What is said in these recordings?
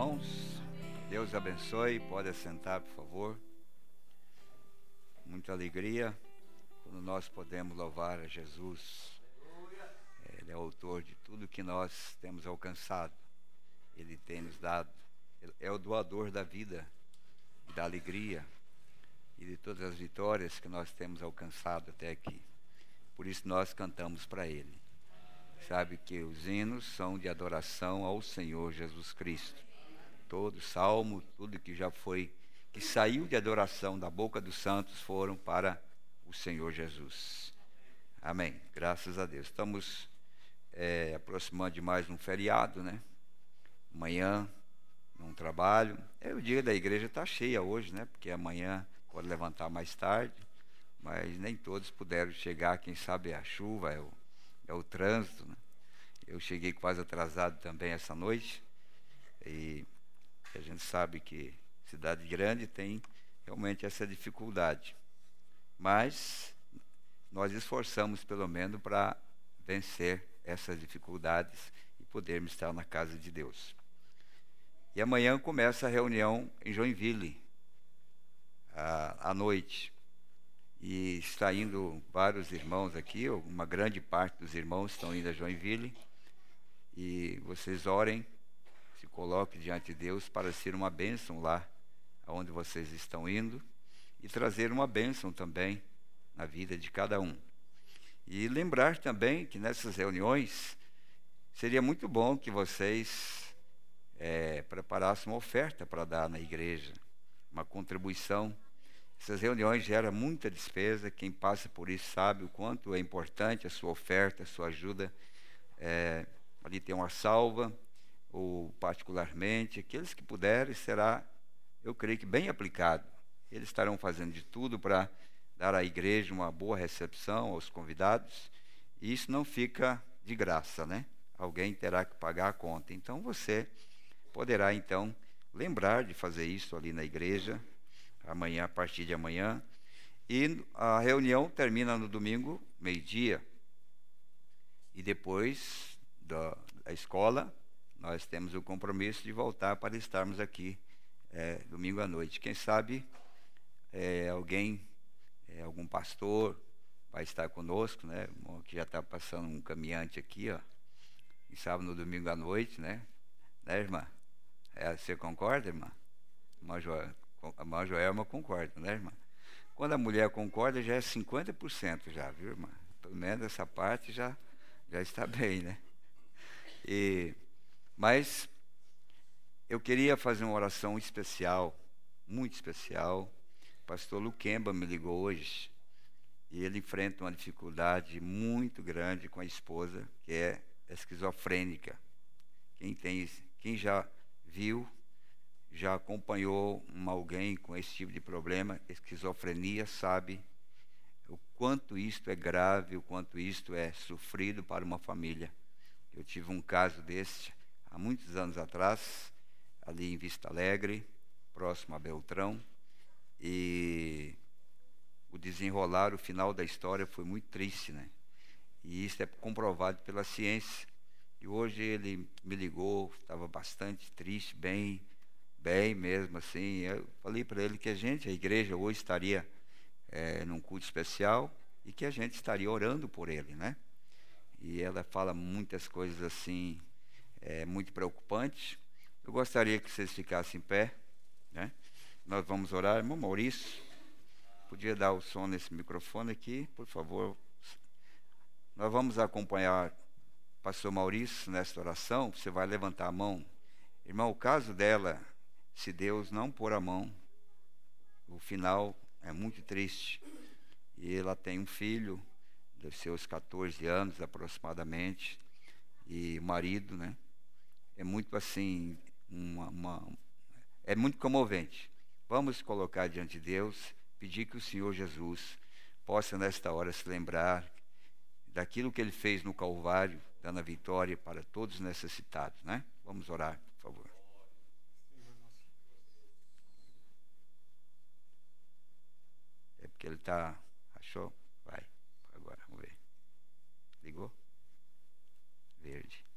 Irmãos. Deus abençoe. Pode assentar, por favor. Muita alegria quando nós podemos louvar a Jesus. Ele é autor de tudo que nós temos alcançado. Ele tem nos dado. Ele é o doador da vida da alegria e de todas as vitórias que nós temos alcançado até aqui. Por isso nós cantamos para Ele. Sabe que os hinos são de adoração ao Senhor Jesus Cristo. Todo salmo, tudo que já foi, que saiu de adoração da boca dos santos foram para o Senhor Jesus. Amém. Graças a Deus. Estamos é, aproximando de mais um feriado, né? Amanhã, num trabalho. É, o dia da igreja está cheia hoje, né? Porque amanhã pode levantar mais tarde, mas nem todos puderam chegar. Quem sabe a chuva, é o, é o trânsito, né? Eu cheguei quase atrasado também essa noite. E a gente sabe que cidade grande tem realmente essa dificuldade. Mas nós esforçamos pelo menos para vencer essas dificuldades e podermos estar na casa de Deus. E amanhã começa a reunião em Joinville, à, à noite. E está indo vários irmãos aqui, uma grande parte dos irmãos estão indo a Joinville. E vocês orem, se coloquem diante de Deus para ser uma bênção lá aonde vocês estão indo e trazer uma bênção também na vida de cada um. E lembrar também que nessas reuniões seria muito bom que vocês é, preparassem uma oferta para dar na igreja, uma contribuição. Essas reuniões geram muita despesa, quem passa por isso sabe o quanto é importante a sua oferta, a sua ajuda. É, ali tem uma salva, ou particularmente, aqueles que puderem, será, eu creio que bem aplicado. Eles estarão fazendo de tudo para dar à igreja uma boa recepção aos convidados, e isso não fica de graça, né? Alguém terá que pagar a conta. Então você poderá então lembrar de fazer isso ali na igreja amanhã a partir de amanhã. E a reunião termina no domingo, meio-dia. E depois da, da, escola, nós temos o compromisso de voltar para estarmos aqui é, domingo à noite. Quem sabe é, alguém é, algum pastor vai estar conosco, né? Que já está passando um caminhante aqui, ó. Sábado no domingo à noite, né? Né, irmã? É, você concorda, irmã? A irmã Joelma concorda, né, irmã? Quando a mulher concorda, já é 50% já, viu, irmã? Pelo menos essa parte já, já está bem, né? E, mas eu queria fazer uma oração especial, muito especial, pastor Luquemba me ligou hoje e ele enfrenta uma dificuldade muito grande com a esposa, que é esquizofrênica. Quem, tem, quem já viu, já acompanhou alguém com esse tipo de problema, esquizofrenia, sabe o quanto isto é grave, o quanto isto é sofrido para uma família. Eu tive um caso desse há muitos anos atrás, ali em Vista Alegre, próximo a Beltrão. E o desenrolar, o final da história foi muito triste, né? E isso é comprovado pela ciência. E hoje ele me ligou, estava bastante triste, bem, bem mesmo assim. Eu falei para ele que a gente, a igreja hoje estaria é, num culto especial e que a gente estaria orando por ele, né? E ela fala muitas coisas assim, é, muito preocupantes. Eu gostaria que vocês ficassem em pé, né? Nós vamos orar. Irmão Maurício, podia dar o som nesse microfone aqui, por favor. Nós vamos acompanhar o pastor Maurício nesta oração. Você vai levantar a mão. Irmão, o caso dela, se Deus não pôr a mão, o final é muito triste. E ela tem um filho, de seus 14 anos aproximadamente, e o marido, né? É muito assim, uma, uma, é muito comovente. Vamos colocar diante de Deus, pedir que o Senhor Jesus possa nesta hora se lembrar daquilo que ele fez no Calvário, dando a vitória para todos os necessitados, né? Vamos orar, por favor. É porque ele está. Achou? Vai. Agora, vamos ver. Ligou? Verde.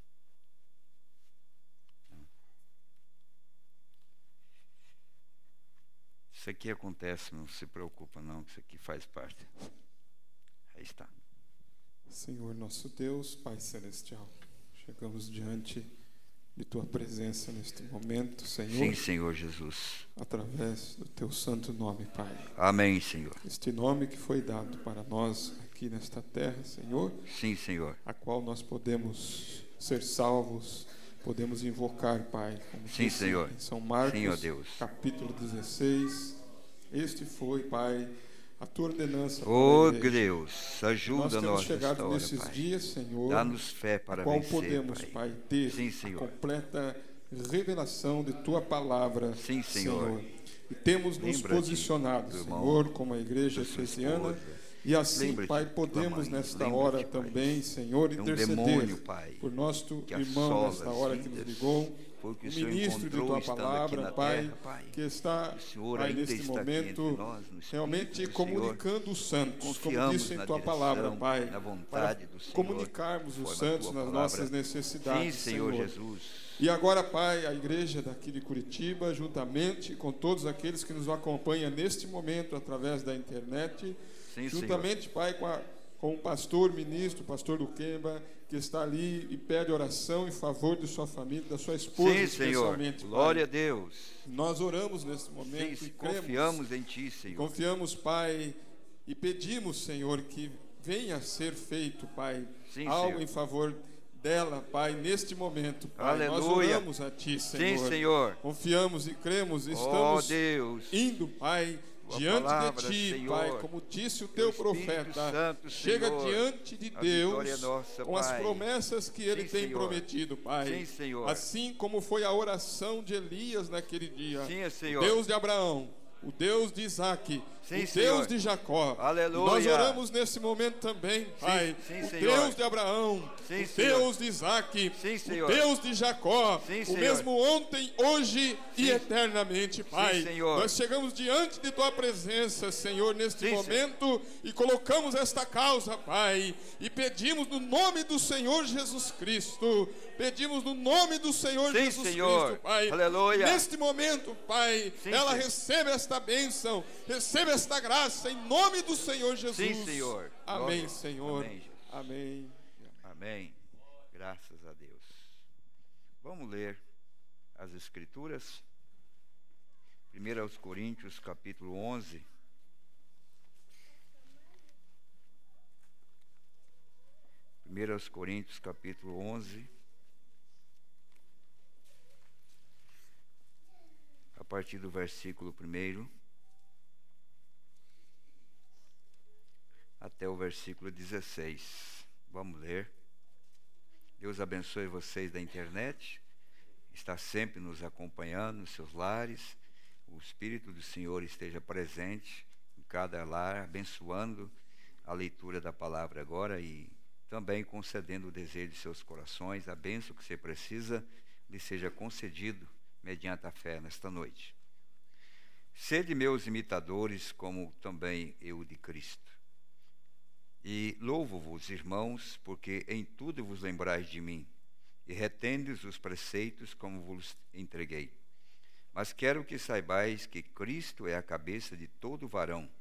Isso aqui acontece, não se preocupa não, que isso aqui faz parte. Aí está. Senhor nosso Deus, Pai Celestial, chegamos diante de Tua presença neste momento, Senhor. Sim, Senhor Jesus. Através do Teu santo nome, Pai. Amém, Senhor. Este nome que foi dado para nós aqui nesta terra, Senhor. Sim, Senhor. A qual nós podemos ser salvos, podemos invocar, Pai. Como Sim, Senhor. Em São Marcos, Deus. capítulo 16. Este foi, Pai, a tua ordenança. Oh. Deus, Nós ajuda nós nesta chegado hora, nesses Pai. dias, Senhor, Dá-nos fé para qual vencer, podemos, Pai. Pai, ter Sim, a Senhor. completa revelação de Tua palavra, Sim, Senhor. E temos nos Lembra-te posicionado, Senhor, como a igreja esposa. E assim, Pai, podemos mãe. nesta hora também, Senhor, É um interceder demônio, Pai, por nosso irmão nesta hora que nos ligou, o ministro de Tua palavra, Pai, terra, Pai. que está, Pai, neste momento, nós, realmente do comunicando os santos, como disse em Tua direção, palavra, Pai, para vontade do Senhor, comunicarmos os santos nas nossas Sim, necessidades, Senhor Jesus. e agora, Pai, a igreja daqui de Curitiba, juntamente com todos aqueles que nos acompanham neste momento através da internet, Sim, juntamente, Pai, com, a- com o pastor, ministro, o pastor Luquemba, que está ali e pede oração em favor de sua família, da sua esposa, Sim, Senhor. especialmente. Pai. Glória a Deus. Nós oramos neste momento Sim, e cremos, confiamos em Ti, Senhor. confiamos, Pai, e pedimos, Senhor, que venha a ser feito, Pai, Sim, algo Senhor. em favor dela, Pai, neste momento, Pai. Nós Aleluia. oramos a Ti, Senhor. Sim, Senhor. Confiamos e cremos, Oh, estamos Deus. indo, Pai, diante palavra, de Ti, Senhor. Pai, como disse o Teu profeta. Santo, Chega Senhor. diante de A Deus é nossa, com as promessas que Ele Sim, tem Senhor. prometido, Pai. Sim, Senhor. Assim como foi a oração de Elias naquele dia. Sim. Deus de Abraão, o Deus de Isaac, Sim, o Senhor. Deus de Jacó. Aleluia. Nós oramos nesse momento também, Pai. sim, o Senhor. Deus de Abraão, Sim, o Senhor. Deus de Isaac, Sim, o. Deus de Jacó, Sim, o mesmo ontem, hoje e eternamente, Pai. Nós chegamos diante de Tua presença, Senhor, neste Sim, momento e colocamos esta causa, Pai, e pedimos no nome do Senhor Jesus Cristo, pedimos no nome do Senhor Sim, Jesus Senhor. Cristo, Pai. Aleluia. Neste momento, Pai, Sim, ela recebe esta bênção, recebe esta graça em nome do Senhor Jesus. Sim, Senhor. Amém, Glória. Senhor. Amém. Amém. Amém. Graças a Deus. Vamos ler as Escrituras. 1 aos Coríntios, capítulo 11. Primeiro aos Coríntios, capítulo 11. A partir do versículo 1 até o versículo 16. Vamos ler. Deus abençoe vocês da internet. Está sempre nos acompanhando nos seus lares. O Espírito do Senhor esteja presente em cada lar, abençoando a leitura da palavra agora e também concedendo o desejo de seus corações. A bênção que você precisa lhe seja concedido mediante a fé nesta noite. Sede meus imitadores, como também eu de Cristo. E louvo-vos, irmãos, porque em tudo vos lembrais de mim, e retendes os preceitos como vos entreguei. Mas quero que saibais que Cristo é a cabeça de todo varão,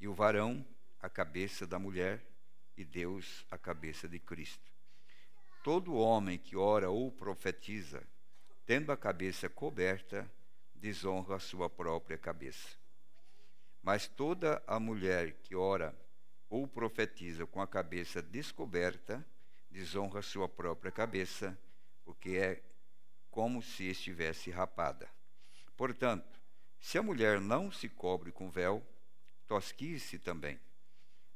e o varão a cabeça da mulher, e Deus a cabeça de Cristo. Todo homem que ora ou profetiza, tendo a cabeça coberta, desonra a sua própria cabeça. Mas toda a mulher que ora ou profetiza com a cabeça descoberta, desonra sua própria cabeça, porque é como se estivesse rapada. Portanto, se a mulher não se cobre com véu, tosquie-se também.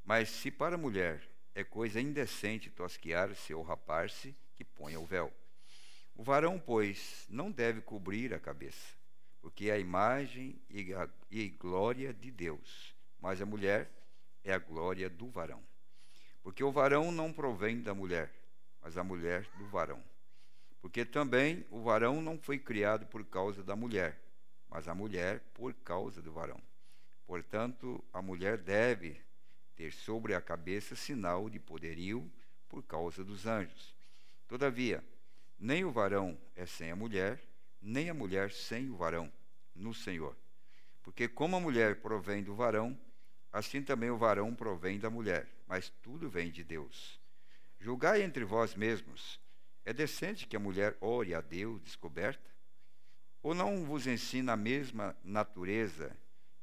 Mas se para a mulher é coisa indecente tosquiar-se ou rapar-se, que ponha o véu. O varão, pois, não deve cobrir a cabeça, porque é a imagem e a e glória de Deus, mas a mulher é a glória do varão. Porque o varão não provém da mulher, mas a mulher do varão. Porque também o varão não foi criado por causa da mulher, mas a mulher por causa do varão. Portanto, a mulher deve ter sobre a cabeça sinal de poderio por causa dos anjos. Todavia, nem o varão é sem a mulher, nem a mulher sem o varão, no Senhor. Porque como a mulher provém do varão, assim também o varão provém da mulher, mas tudo vem de Deus. Julgai entre vós mesmos: é decente que a mulher ore a Deus descoberta? Ou não vos ensina a mesma natureza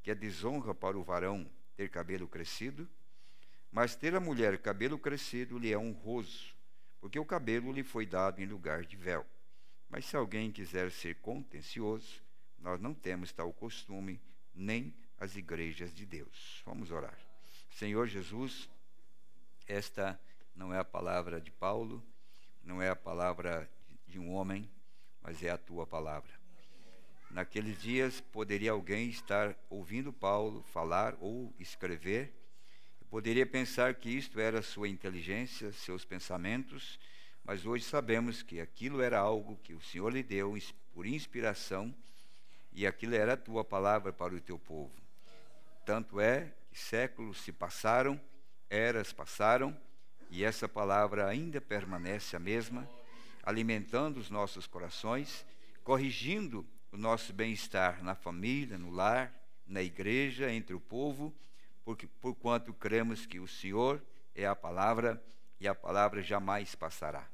que é desonra para o varão ter cabelo crescido? Mas ter a mulher cabelo crescido lhe é honroso, porque o cabelo lhe foi dado em lugar de véu. Mas se alguém quiser ser contencioso, nós não temos tal costume, nem as igrejas de Deus. Vamos orar. Senhor Jesus, esta não é a palavra de Paulo, não é a palavra de um homem, mas é a tua palavra. Naqueles dias poderia alguém estar ouvindo Paulo falar ou escrever, poderia pensar que isto era sua inteligência, seus pensamentos, mas hoje sabemos que aquilo era algo que o Senhor lhe deu por inspiração e aquilo era a tua palavra para o teu povo. Tanto é que séculos se passaram, eras passaram, e essa palavra ainda permanece a mesma, alimentando os nossos corações, corrigindo o nosso bem-estar na família, no lar, na igreja, entre o povo, porque porquanto cremos que o Senhor é a palavra e a palavra jamais passará.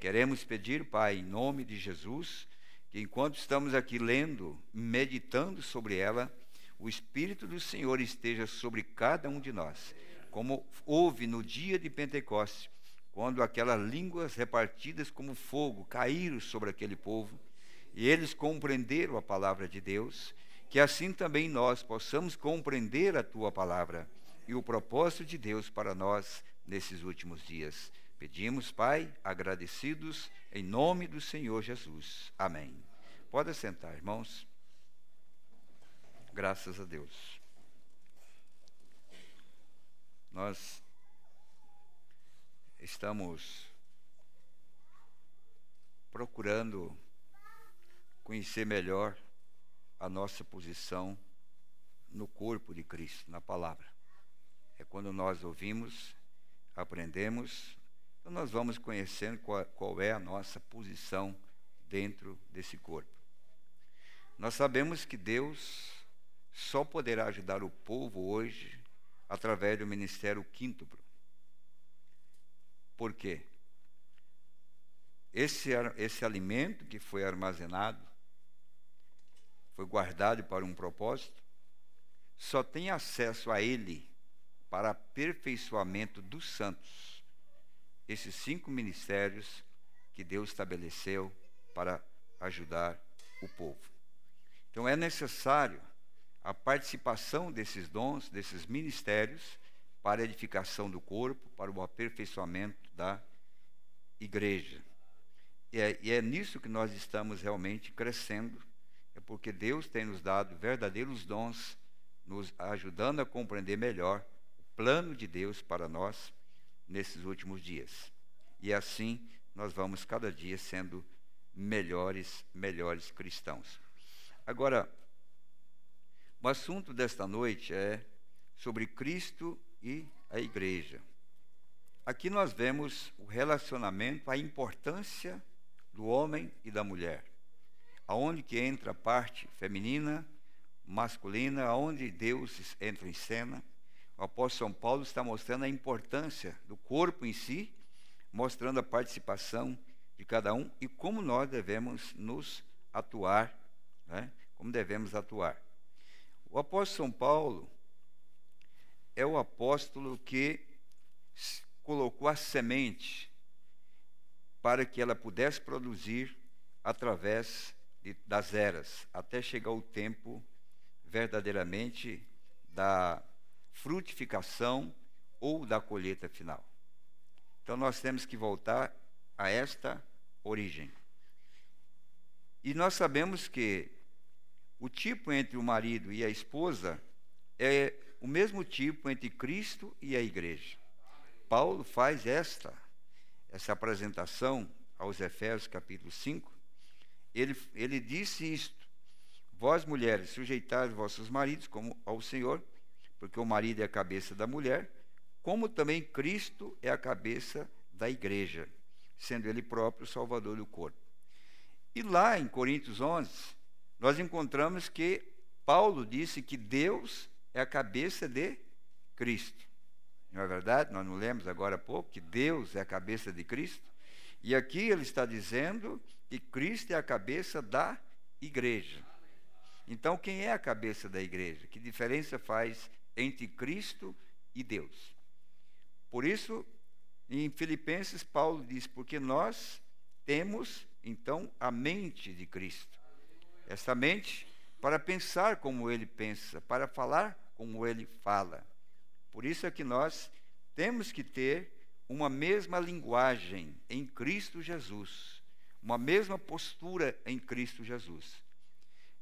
Queremos pedir, Pai, em nome de Jesus, que enquanto estamos aqui lendo, meditando sobre ela, o Espírito do Senhor esteja sobre cada um de nós, como houve no dia de Pentecostes, quando aquelas línguas repartidas como fogo caíram sobre aquele povo, e eles compreenderam a palavra de Deus, que assim também nós possamos compreender a tua palavra e o propósito de Deus para nós nesses últimos dias. Pedimos, Pai, agradecidos em nome do Senhor Jesus. Amém. Pode sentar, irmãos. Graças a Deus. Nós estamos procurando conhecer melhor a nossa posição no corpo de Cristo, na palavra. É quando nós ouvimos, aprendemos então nós vamos conhecendo qual, qual é a nossa posição dentro desse corpo. Nós sabemos que Deus só poderá ajudar o povo hoje através do ministério quíntuplo. Por quê? Esse, esse alimento que foi armazenado, foi guardado para um propósito, só tem acesso a ele para aperfeiçoamento dos santos esses cinco ministérios que Deus estabeleceu para ajudar o povo. Então é necessário a participação desses dons, desses ministérios, para a edificação do corpo, para o aperfeiçoamento da igreja. E é, e é nisso que nós estamos realmente crescendo, é porque Deus tem nos dado verdadeiros dons, nos ajudando a compreender melhor o plano de Deus para nós nesses últimos dias. E assim nós vamos cada dia sendo melhores, melhores cristãos. Agora, o assunto desta noite é sobre Cristo e a igreja. Aqui nós vemos o relacionamento, a importância do homem e da mulher. Aonde que entra a parte feminina, masculina, aonde Deus entra em cena o apóstolo São Paulo está mostrando a importância do corpo em si, mostrando a participação de cada um e como nós devemos nos atuar, né? como devemos atuar. O apóstolo São Paulo é o apóstolo que colocou a semente para que ela pudesse produzir através de, das eras, até chegar o tempo verdadeiramente da frutificação ou da colheita final. Então nós temos que voltar a esta origem. E nós sabemos que o tipo entre o marido e a esposa é o mesmo tipo entre Cristo e a igreja. Paulo faz esta essa apresentação aos Efésios capítulo 5. Ele, ele disse isto: Vós mulheres, sujeitai vossos maridos como ao Senhor, porque o marido é a cabeça da mulher, como também Cristo é a cabeça da igreja, sendo ele próprio o salvador do corpo. E lá em Coríntios 11, nós encontramos que Paulo disse que Deus é a cabeça de Cristo. Não é verdade? Nós não lemos agora há pouco que Deus é a cabeça de Cristo. E aqui ele está dizendo que Cristo é a cabeça da igreja. Então, quem é a cabeça da igreja? Que diferença faz entre Cristo e Deus? Por isso, em Filipenses, Paulo diz: porque nós temos, então, a mente de Cristo. Essa mente para pensar como ele pensa, para falar como ele fala. Por isso é que nós temos que ter uma mesma linguagem em Cristo Jesus, uma mesma postura em Cristo Jesus.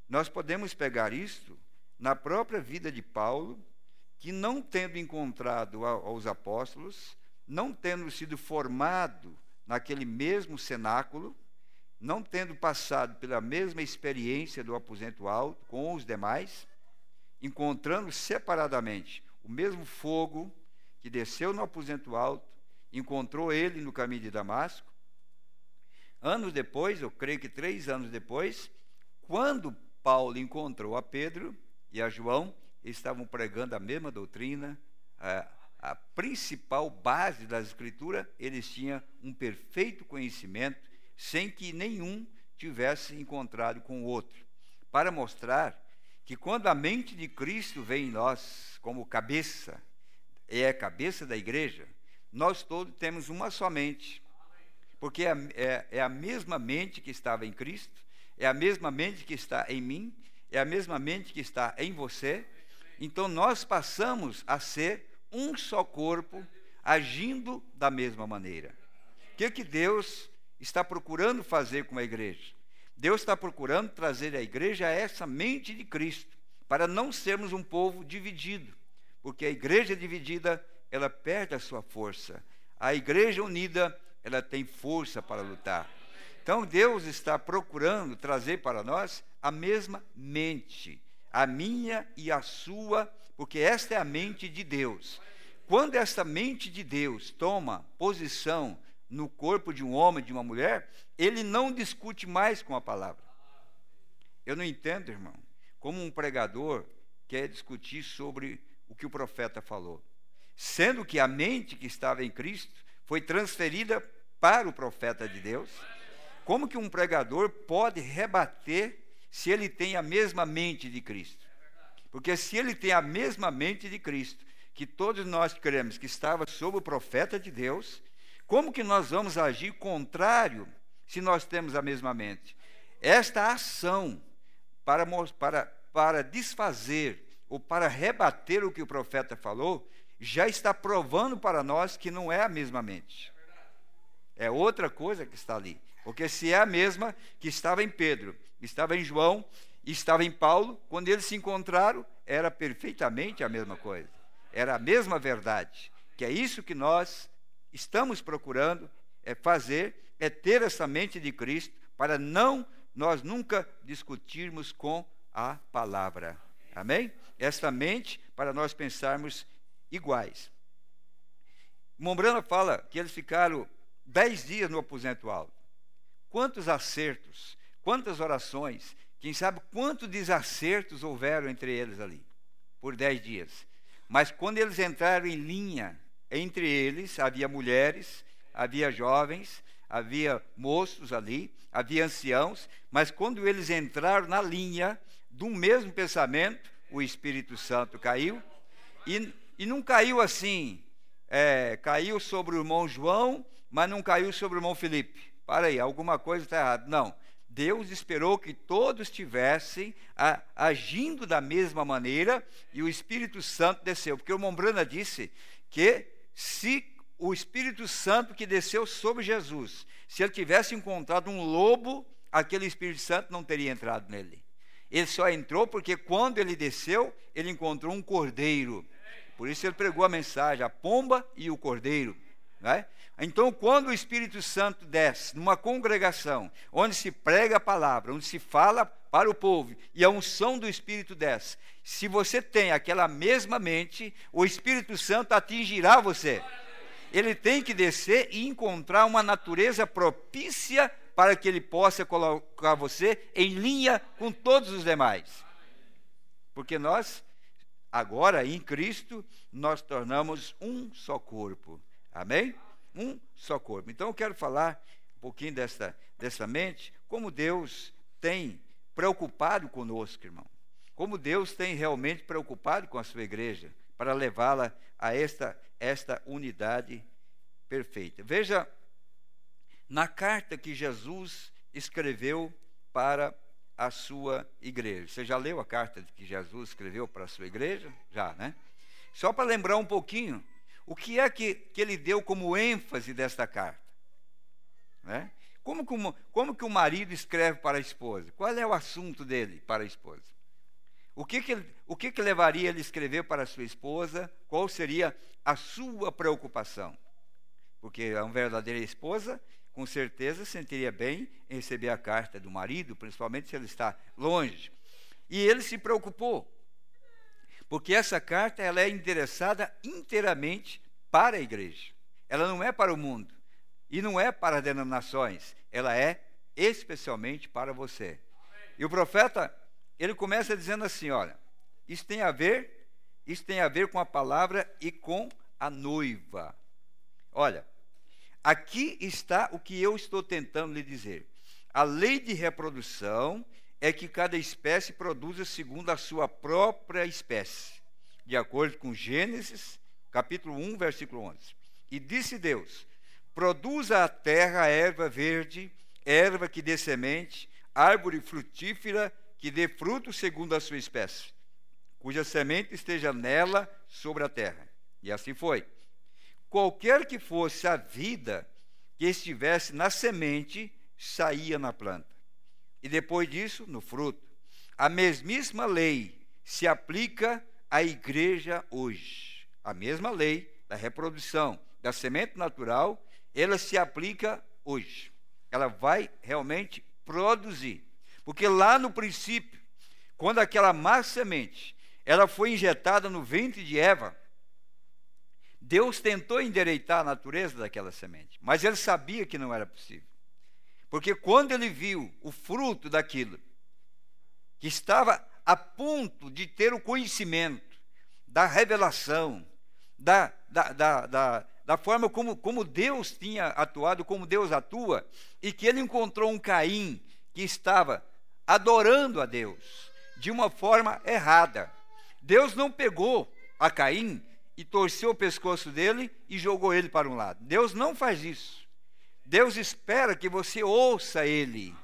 Nós podemos pegar isto na própria vida de Paulo, que não tendo encontrado aos apóstolos, não tendo sido formado naquele mesmo cenáculo, não tendo passado pela mesma experiência do aposento alto com os demais, encontrando separadamente o mesmo fogo que desceu no aposento alto, encontrou ele no caminho de Damasco. Anos depois, eu creio que três anos depois, quando Paulo encontrou a Pedro e a João, eles estavam pregando a mesma doutrina, a, a principal base das Escrituras, eles tinham um perfeito conhecimento sem que nenhum tivesse encontrado com o outro, para mostrar que quando a mente de Cristo vem em nós como cabeça, é a cabeça da igreja, nós todos temos uma só mente, porque é, é, é a mesma mente que estava em Cristo, é a mesma mente que está em mim, é a mesma mente que está em você, então nós passamos a ser um só corpo, agindo da mesma maneira. O que, que Deus está procurando fazer com a igreja. Deus está procurando trazer à igreja essa mente de Cristo, para não sermos um povo dividido, porque a igreja dividida, ela perde a sua força. A igreja unida, ela tem força para lutar. Então Deus está procurando trazer para nós a mesma mente, a minha e a sua, porque esta é a mente de Deus. Quando esta mente de Deus toma posição no corpo de um homem, de uma mulher, ele não discute mais com a palavra. Eu não entendo, irmão, como um pregador quer discutir sobre o que o profeta falou, sendo que a mente que estava em Cristo foi transferida para o profeta de Deus. Como que um pregador pode rebater se ele tem a mesma mente de Cristo? Porque se ele tem a mesma mente de Cristo, que todos nós cremos que estava sob o profeta de Deus, como que nós vamos agir contrário se nós temos a mesma mente? Esta ação para, para, para desfazer ou para rebater o que o profeta falou, já está provando para nós que não é a mesma mente. É outra coisa que está ali. Porque se é a mesma que estava em Pedro, estava em João, estava em Paulo, quando eles se encontraram, era perfeitamente a mesma coisa. Era a mesma verdade. Que é isso que nós estamos procurando é fazer é ter essa mente de Cristo para não nós nunca discutirmos com a palavra. Amém? Esta mente para nós pensarmos iguais. Mombrana fala que eles ficaram dez dias no aposento alto. Quantos acertos, quantas orações, quem sabe quantos desacertos houveram entre eles ali, por dez dias. Mas quando eles entraram em linha entre eles havia mulheres, havia jovens, havia moços ali, havia anciãos, mas quando eles entraram na linha do mesmo pensamento, o Espírito Santo caiu, e, e não caiu assim, é, caiu sobre o irmão João, mas não caiu sobre o irmão Felipe. Para aí, alguma coisa está errada. Não. Deus esperou que todos estivessem agindo da mesma maneira e o Espírito Santo desceu. Porque o Mombrana disse que se o Espírito Santo que desceu sobre Jesus, se ele tivesse encontrado um lobo, aquele Espírito Santo não teria entrado nele. Ele só entrou porque quando ele desceu, ele encontrou um cordeiro. Por isso ele pregou a mensagem, a pomba e o cordeiro. Né? Então, quando o Espírito Santo desce numa congregação, onde se prega a palavra, onde se fala para o povo, e a unção do Espírito desce, se você tem aquela mesma mente, o Espírito Santo atingirá você. Ele tem que descer e encontrar uma natureza propícia para que ele possa colocar você em linha com todos os demais. Porque nós, agora em Cristo, nós tornamos um só corpo. Amém? Um só corpo. Então eu quero falar um pouquinho dessa, dessa mente, como Deus tem preocupado conosco, irmão. Como Deus tem realmente preocupado com a sua igreja para levá-la a esta, esta unidade perfeita. Veja, na carta que Jesus escreveu para a sua igreja. Você já leu a carta que Jesus escreveu para a sua igreja? Já, né? Só para lembrar um pouquinho, o que é que, que ele deu como ênfase desta carta? Né? Como, como, que o marido escreve para a esposa? Qual é o assunto dele para a esposa? O que que, o que que levaria ele a escrever para a sua esposa? Qual seria a sua preocupação? Porque a uma verdadeira esposa, com certeza, sentiria bem em receber a carta do marido, principalmente se ele está longe. E ele se preocupou, porque essa carta ela é endereçada inteiramente para a igreja. Ela não é para o mundo. E não é para denominações, ela é especialmente para você. E o profeta, ele começa dizendo assim, olha, isso tem a ver, isso tem a ver com a palavra e com a noiva. Olha, aqui está o que eu estou tentando lhe dizer. A lei de reprodução é que cada espécie produza segundo a sua própria espécie, de acordo com Gênesis, capítulo 1, versículo 11. E disse Deus: Produza a terra erva verde, erva que dê semente, árvore frutífera que dê fruto segundo a sua espécie, cuja semente esteja nela sobre a terra. E assim foi. Qualquer que fosse a vida que estivesse na semente, saía na planta. E depois disso, no fruto. A mesmíssima lei se aplica à igreja hoje. A mesma lei da reprodução da semente natural ela se aplica hoje. Ela vai realmente produzir. Porque lá no princípio, quando aquela má semente, ela foi injetada no ventre de Eva, Deus tentou endireitar a natureza daquela semente, mas ele sabia que não era possível. Porque quando ele viu o fruto daquilo, que estava a ponto de ter o conhecimento da revelação, da, da, da, da da forma como, como Deus tinha atuado, como Deus atua, e que ele encontrou um Caim que estava adorando a Deus de uma forma errada. Deus não pegou a Caim e torceu o pescoço dele e jogou ele para um lado. Deus não faz isso. Deus espera que você ouça ele,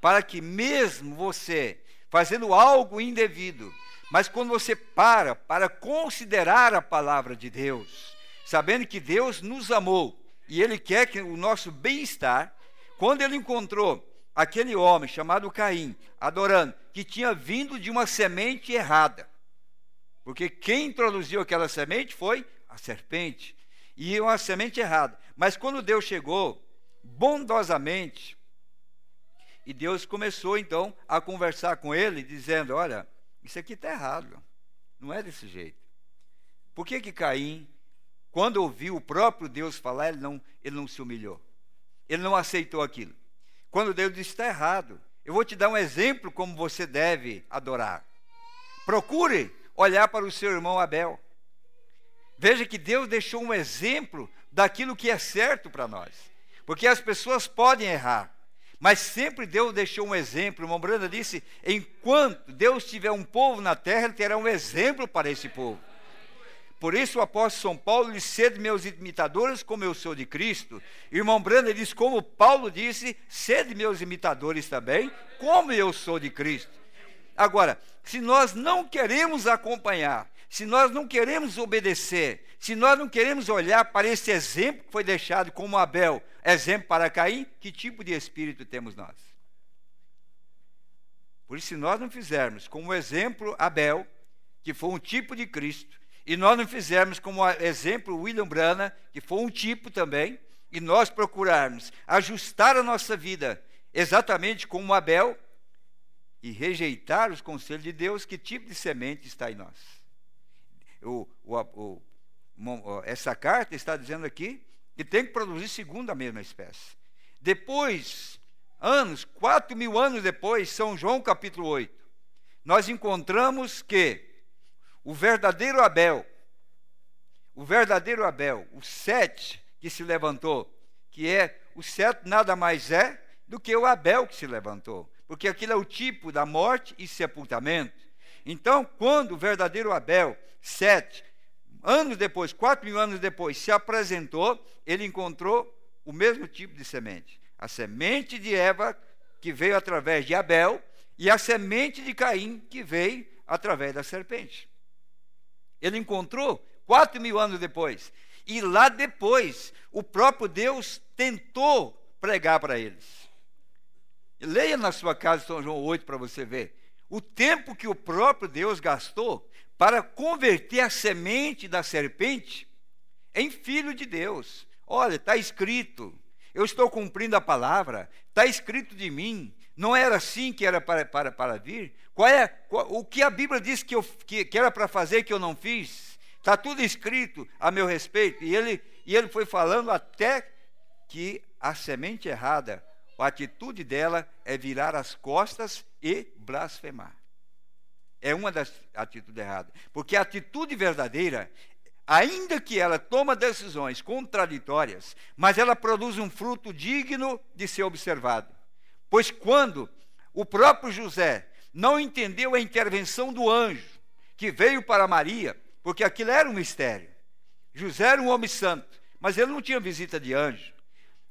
para que mesmo você fazendo algo indevido, mas quando você para para considerar a palavra de Deus, sabendo que Deus nos amou e Ele quer que o nosso bem-estar, quando Ele encontrou aquele homem chamado Caim, adorando, que tinha vindo de uma semente errada, porque quem introduziu aquela semente foi a serpente, e uma semente errada. Mas quando Deus chegou, bondosamente, e Deus começou então a conversar com ele, dizendo: Olha, isso aqui está errado, não é desse jeito. Por que, que Caim quando ouviu o próprio Deus falar, ele não, ele não se humilhou. Ele não aceitou aquilo. Quando Deus disse, está errado. Eu vou te dar um exemplo como você deve adorar. Procure olhar para o seu irmão Abel. Veja que Deus deixou um exemplo daquilo que é certo para nós. Porque as pessoas podem errar, mas sempre Deus deixou um exemplo. Irmão Branda disse: enquanto Deus tiver um povo na terra, ele terá um exemplo para esse povo. Por isso o apóstolo São Paulo diz, sede meus imitadores como eu sou de Cristo. Irmão Branda diz, como Paulo disse, sede meus imitadores também, como eu sou de Cristo. Agora, se nós não queremos acompanhar, se nós não queremos obedecer, se nós não queremos olhar para esse exemplo que foi deixado como Abel, exemplo para Caim, que tipo de espírito temos nós? Por isso, se nós não fizermos como exemplo Abel, que foi um tipo de Cristo, e nós não fizermos como exemplo William Brana, que foi um tipo também, e nós procurarmos ajustar a nossa vida exatamente como Abel e rejeitar os conselhos de Deus, que tipo de semente está em nós? O, o, o, essa carta está dizendo aqui que tem que produzir segundo a mesma espécie. Depois, anos, quatro mil anos depois, São João capítulo 8, nós encontramos que o verdadeiro Abel, o verdadeiro Abel, o sete que se levantou, que é o sete nada mais é do que o Abel que se levantou, porque aquilo é o tipo da morte e sepultamento. Então, quando o verdadeiro Abel, sete, anos depois, quatro mil anos depois, se apresentou, ele encontrou o mesmo tipo de semente. A semente de Eva, que veio através de Abel, e a semente de Caim, que veio através da serpente. Ele encontrou quatro mil anos depois. E lá depois, o próprio Deus tentou pregar para eles. Leia na sua casa São João 8 para você ver. O tempo que o próprio Deus gastou para converter a semente da serpente em filho de Deus. Olha, está escrito, eu estou cumprindo a palavra, está escrito de mim. Não era assim que era para, para, para vir? Qual é, qual, o que a Bíblia diz que, eu, que, que era para fazer que eu não fiz? Está tudo escrito a meu respeito. E ele, e ele foi falando até que a semente errada, a atitude dela é virar as costas e blasfemar. É uma das atitudes erradas. Porque a atitude verdadeira ainda que ela toma decisões contraditórias, mas ela produz um fruto digno de ser observado. Pois quando o próprio José não entendeu a intervenção do anjo que veio para Maria, porque aquilo era um mistério. José era um homem santo, mas ele não tinha visita de anjo,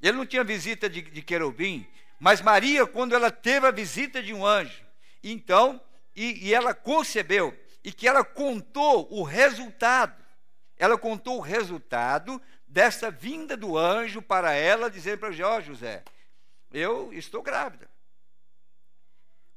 ele não tinha visita de, de querubim, mas Maria, quando ela teve a visita de um anjo, então, e, e ela concebeu, e que ela contou o resultado ela contou o resultado dessa vinda do anjo para ela, dizendo para José, José, eu estou grávida.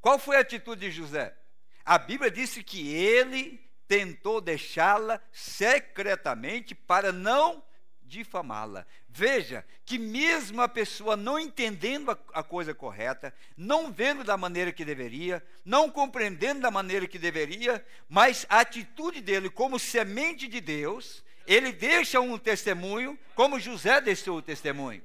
Qual foi a atitude de José? A Bíblia disse que ele tentou deixá-la secretamente para não difamá-la. Veja que mesmo a pessoa não entendendo a, a, coisa correta, não vendo da maneira que deveria, não compreendendo da maneira que deveria, mas a atitude dele como semente de Deus, ele deixa um testemunho, como José deixou o testemunho.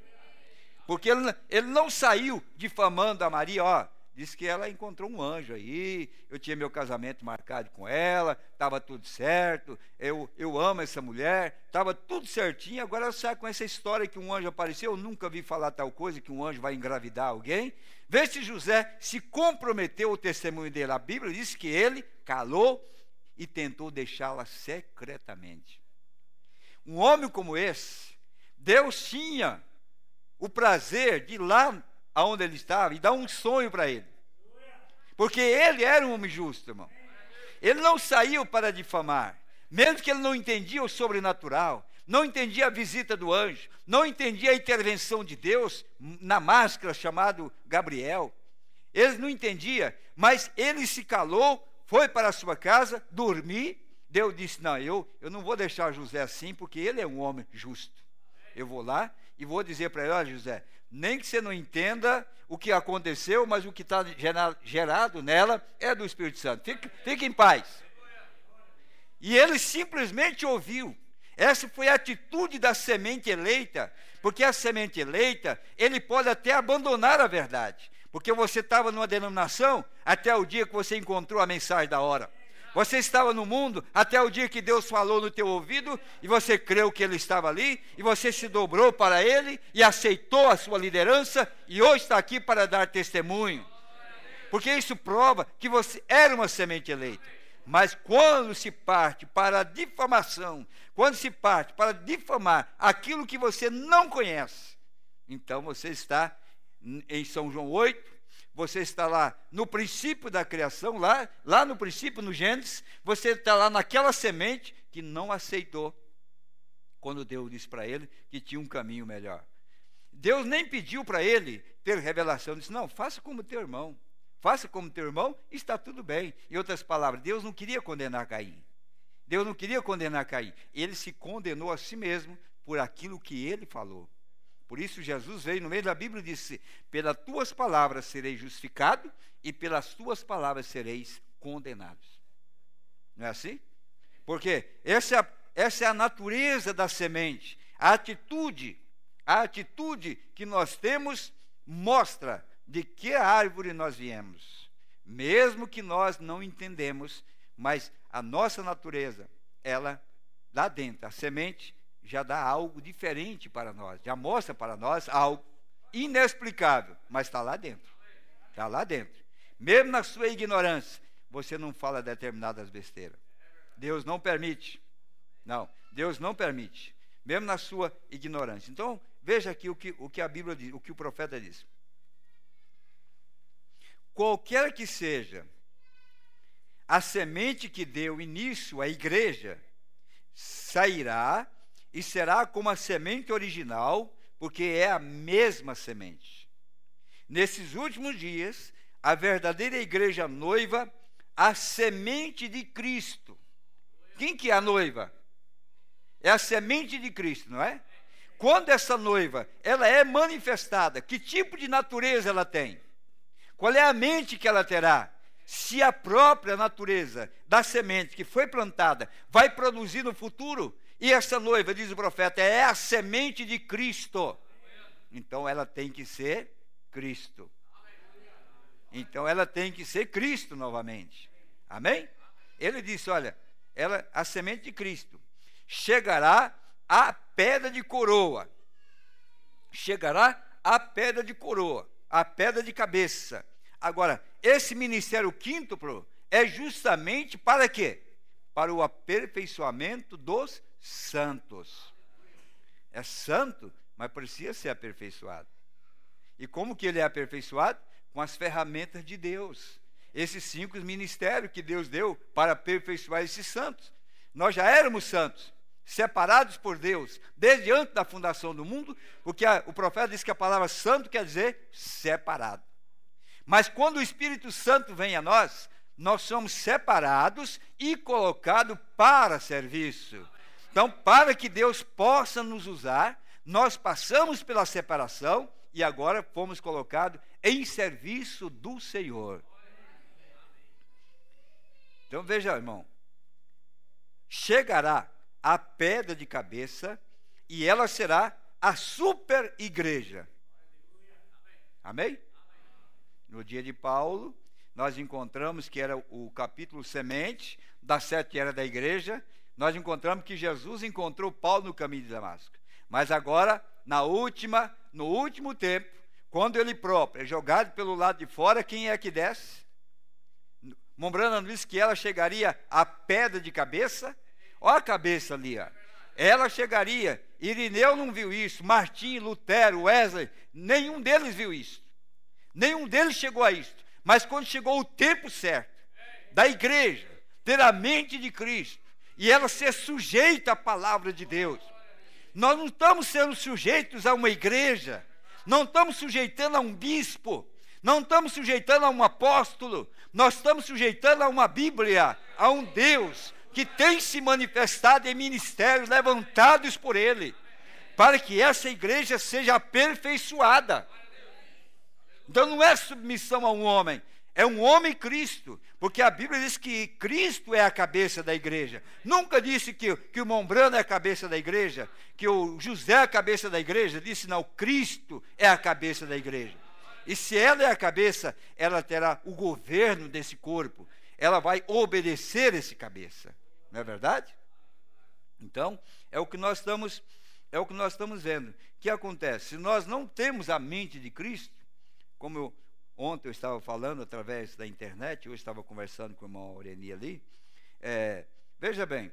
Porque ele, ele não saiu difamando a Maria, ó, Diz que ela encontrou um anjo aí, eu tinha meu casamento marcado com ela, estava tudo certo, eu, eu amo essa mulher, estava tudo certinho, agora ela sai com essa história que um anjo apareceu, eu nunca vi falar tal coisa, que um anjo vai engravidar alguém. Vê se José se comprometeu o testemunho dele. A Bíblia diz que ele calou e tentou deixá-la secretamente. Um homem como esse, Deus tinha o prazer de lá aonde ele estava e dar um sonho para ele. Porque ele era um homem justo, irmão. Ele não saiu para difamar, mesmo que ele não entendia o sobrenatural, não entendia a visita do anjo, não entendia a intervenção de Deus na máscara chamado Gabriel. Ele não entendia, mas ele se calou, foi para a sua casa, dormir. Deus disse: Não, eu, eu não vou deixar José assim, porque ele é um homem justo. Eu vou lá e vou dizer para ele: Olha, José, nem que você não entenda o que aconteceu, mas o que está gerado nela é do Espírito Santo. Fique, fique em paz. E ele simplesmente ouviu. Essa foi a atitude da semente eleita, porque a semente eleita, ele pode até abandonar a verdade, porque você estava numa denominação até o dia que você encontrou a mensagem da hora. Você estava no mundo até o dia que Deus falou no teu ouvido e você creu que ele estava ali e você se dobrou para ele e aceitou a sua liderança e hoje está aqui para dar testemunho. Porque isso prova que você era uma semente eleita. Mas quando se parte para a difamação, quando se parte para difamar aquilo que você não conhece, então você está em São João 8, você está lá no princípio da criação, lá, lá no princípio, no Gênesis, você está lá naquela semente que não aceitou quando Deus disse para ele que tinha um caminho melhor. Deus nem pediu para ele ter revelação, disse: Não, faça como teu irmão, faça como teu irmão, está tudo bem. Em outras palavras, Deus não queria condenar Caim. Deus não queria condenar Caim. Ele se condenou a si mesmo por aquilo que ele falou. Por isso Jesus veio no meio da Bíblia e disse: Pelas tuas palavras sereis justificado e pelas tuas palavras sereis condenados. Não é assim? Porque essa é a, essa é a natureza da semente. A atitude, a atitude que nós temos mostra de que árvore nós viemos. Mesmo que nós não entendemos, mas a nossa natureza, ela lá dentro, a semente já dá algo diferente para nós, já mostra para nós algo inexplicável, mas está lá dentro. Está lá dentro. Mesmo na sua ignorância, você não fala determinadas besteiras. Deus não permite. Não, Deus não permite. Mesmo na sua ignorância. Então, veja aqui o que, o que a Bíblia diz, o que o profeta diz qualquer que seja a semente que deu início à igreja, sairá e será como a semente original, porque é a mesma semente. Nesses últimos dias, a verdadeira igreja noiva, a semente de Cristo. Quem que é a noiva? É a semente de Cristo, não é? Quando essa noiva, ela é manifestada, que tipo de natureza ela tem? Qual é a mente que ela terá? Se a própria natureza da semente que foi plantada vai produzir no futuro, e essa noiva, diz o profeta, é a semente de Cristo. Então ela tem que ser Cristo. Então ela tem que ser Cristo novamente. Amém? Ele disse: olha, ela, a semente de Cristo chegará à pedra de coroa. Chegará à pedra de coroa, à pedra de cabeça. Agora, esse ministério quíntuplo é justamente para quê? Para o aperfeiçoamento dos santos. É santo, mas precisa ser aperfeiçoado. E como que ele é aperfeiçoado? Com as ferramentas de Deus. Esses cinco ministérios que Deus deu para aperfeiçoar esses santos. Nós já éramos santos, separados por Deus, desde antes da fundação do mundo, porque a, o profeta diz que a palavra santo quer dizer separado. Mas quando o Espírito Santo vem a nós, nós somos separados e colocados para serviço. Então, para que Deus possa nos usar, nós passamos pela separação e agora fomos colocados em serviço do Senhor. Então veja, irmão, chegará a pedra de cabeça e ela será a super igreja. Amém? No dia de Paulo, nós encontramos que era o capítulo semente das sete eras da igreja. Nós encontramos que Jesus encontrou Paulo no caminho de Damasco. Mas agora, na última, no último tempo, quando ele próprio é jogado pelo lado de fora, quem é que desce? Mombrana disse que ela chegaria à pedra de cabeça. Olha a cabeça ali, ó. Ela chegaria. Irineu não viu isso. Martim, Lutero, Wesley, nenhum deles viu isso. Nenhum deles chegou a isto. Mas quando chegou o tempo certo da igreja ter a mente de Cristo e ela ser sujeita à palavra de Deus, nós não estamos sendo sujeitos a uma igreja, não estamos sujeitando a um bispo, não estamos sujeitando a um apóstolo, nós estamos sujeitando a uma Bíblia, a um Deus que tem se manifestado em ministérios levantados por Ele, para que essa igreja seja aperfeiçoada. Então não é submissão a um homem, é um homem Cristo, porque a Bíblia diz que Cristo é a cabeça da igreja. Nunca disse que, que o Mombrano é a cabeça da igreja, que o José é a cabeça da igreja. Disse não, Cristo é a cabeça da igreja. E se ela é a cabeça, ela terá o governo desse corpo. Ela vai obedecer esse cabeça. Não é verdade? Então, é o que nós estamos é o que nós estamos vendo. O que acontece? Se nós não temos a mente de Cristo, como eu, ontem eu estava falando através da internet, hoje estava conversando com irmão Aureni ali. É, veja bem,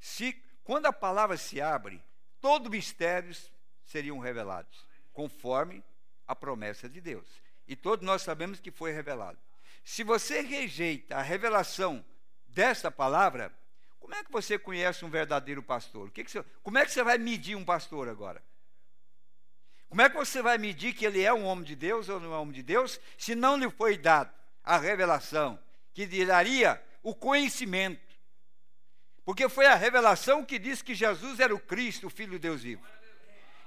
se quando a palavra se abre, todos mistérios seriam revelados, conforme a promessa de Deus. E todos nós sabemos que foi revelado. Se você rejeita a revelação desta palavra, como é que você conhece um verdadeiro pastor? Que que você, como é que você vai medir um pastor agora? Como é que você vai medir que ele é um homem de Deus ou não é um homem de Deus, se não lhe foi dado a revelação, que lhe daria o conhecimento? Porque foi a revelação que diz que Jesus era o Cristo, o Filho de Deus vivo.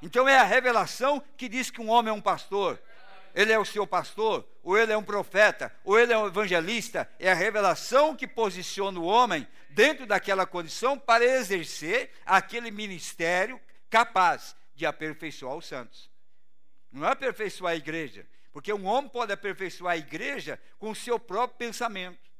Então é a revelação que diz que um homem é um pastor, ele é o seu pastor, ou ele é um profeta, ou ele é um evangelista. É a revelação que posiciona o homem dentro daquela condição para exercer aquele ministério capaz de aperfeiçoar os santos. Não é aperfeiçoar a igreja. Porque um homem pode aperfeiçoar a igreja com o seu próprio pensamento.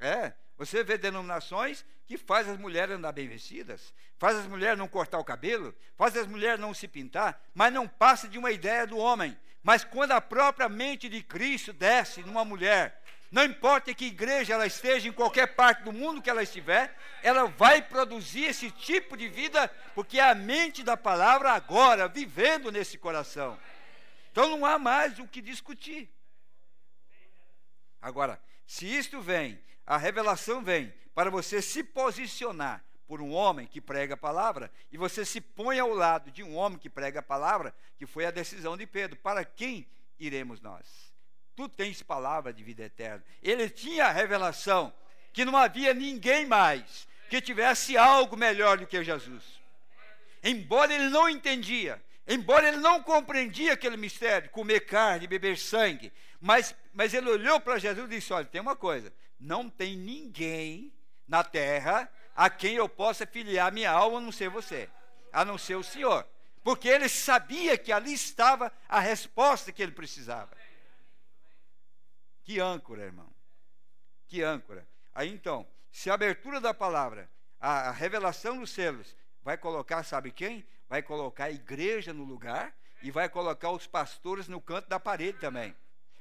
É, você vê denominações que faz as mulheres andar bem vestidas, faz as mulheres não cortar o cabelo, faz as mulheres não se pintar, mas não passa de uma ideia do homem. Mas quando a própria mente de Cristo desce numa mulher, não importa que igreja ela esteja, em qualquer parte do mundo que ela estiver, ela vai produzir esse tipo de vida, porque é a mente da palavra agora, vivendo nesse coração. Então não há mais o que discutir. Agora, se isto vem, a revelação vem para você se posicionar por um homem que prega a palavra, e você se põe ao lado de um homem que prega a palavra, que foi a decisão de Pedro. Para quem iremos nós? Tu tens palavra de vida eterna. Ele tinha a revelação que não havia ninguém mais que tivesse algo melhor do que Jesus. Embora ele não entendia, embora ele não compreendia aquele mistério, comer carne, beber sangue, mas, mas ele olhou para Jesus e disse: Olha, tem uma coisa, não tem ninguém na terra a quem eu possa filiar minha alma a não ser você, a não ser o Senhor. Porque ele sabia que ali estava a resposta que ele precisava. Que âncora, irmão. Que âncora. Aí então, se a abertura da palavra, a, a revelação dos selos, vai colocar, sabe quem? Vai colocar a igreja no lugar e vai colocar os pastores no canto da parede também.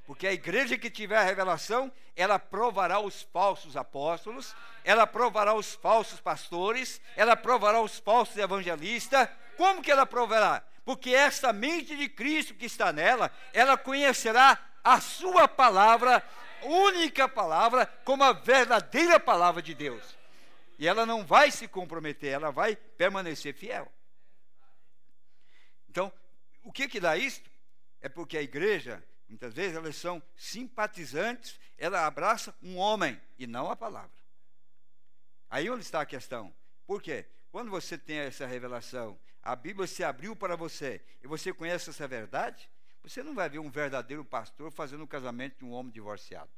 Porque a igreja que tiver a revelação, ela provará os falsos apóstolos, ela provará os falsos pastores, ela provará os falsos evangelistas. Como que ela provará? Porque essa mente de Cristo que está nela, ela conhecerá a sua palavra, única palavra, como a verdadeira palavra de Deus. E ela não vai se comprometer, ela vai permanecer fiel. Então, o que que dá isso? É porque a igreja, muitas vezes, elas são simpatizantes, ela abraça um homem e não a palavra. Aí onde está a questão? Por quê? Quando você tem essa revelação, a Bíblia se abriu para você e você conhece essa verdade, você não vai ver um verdadeiro pastor fazendo o casamento de um homem divorciado.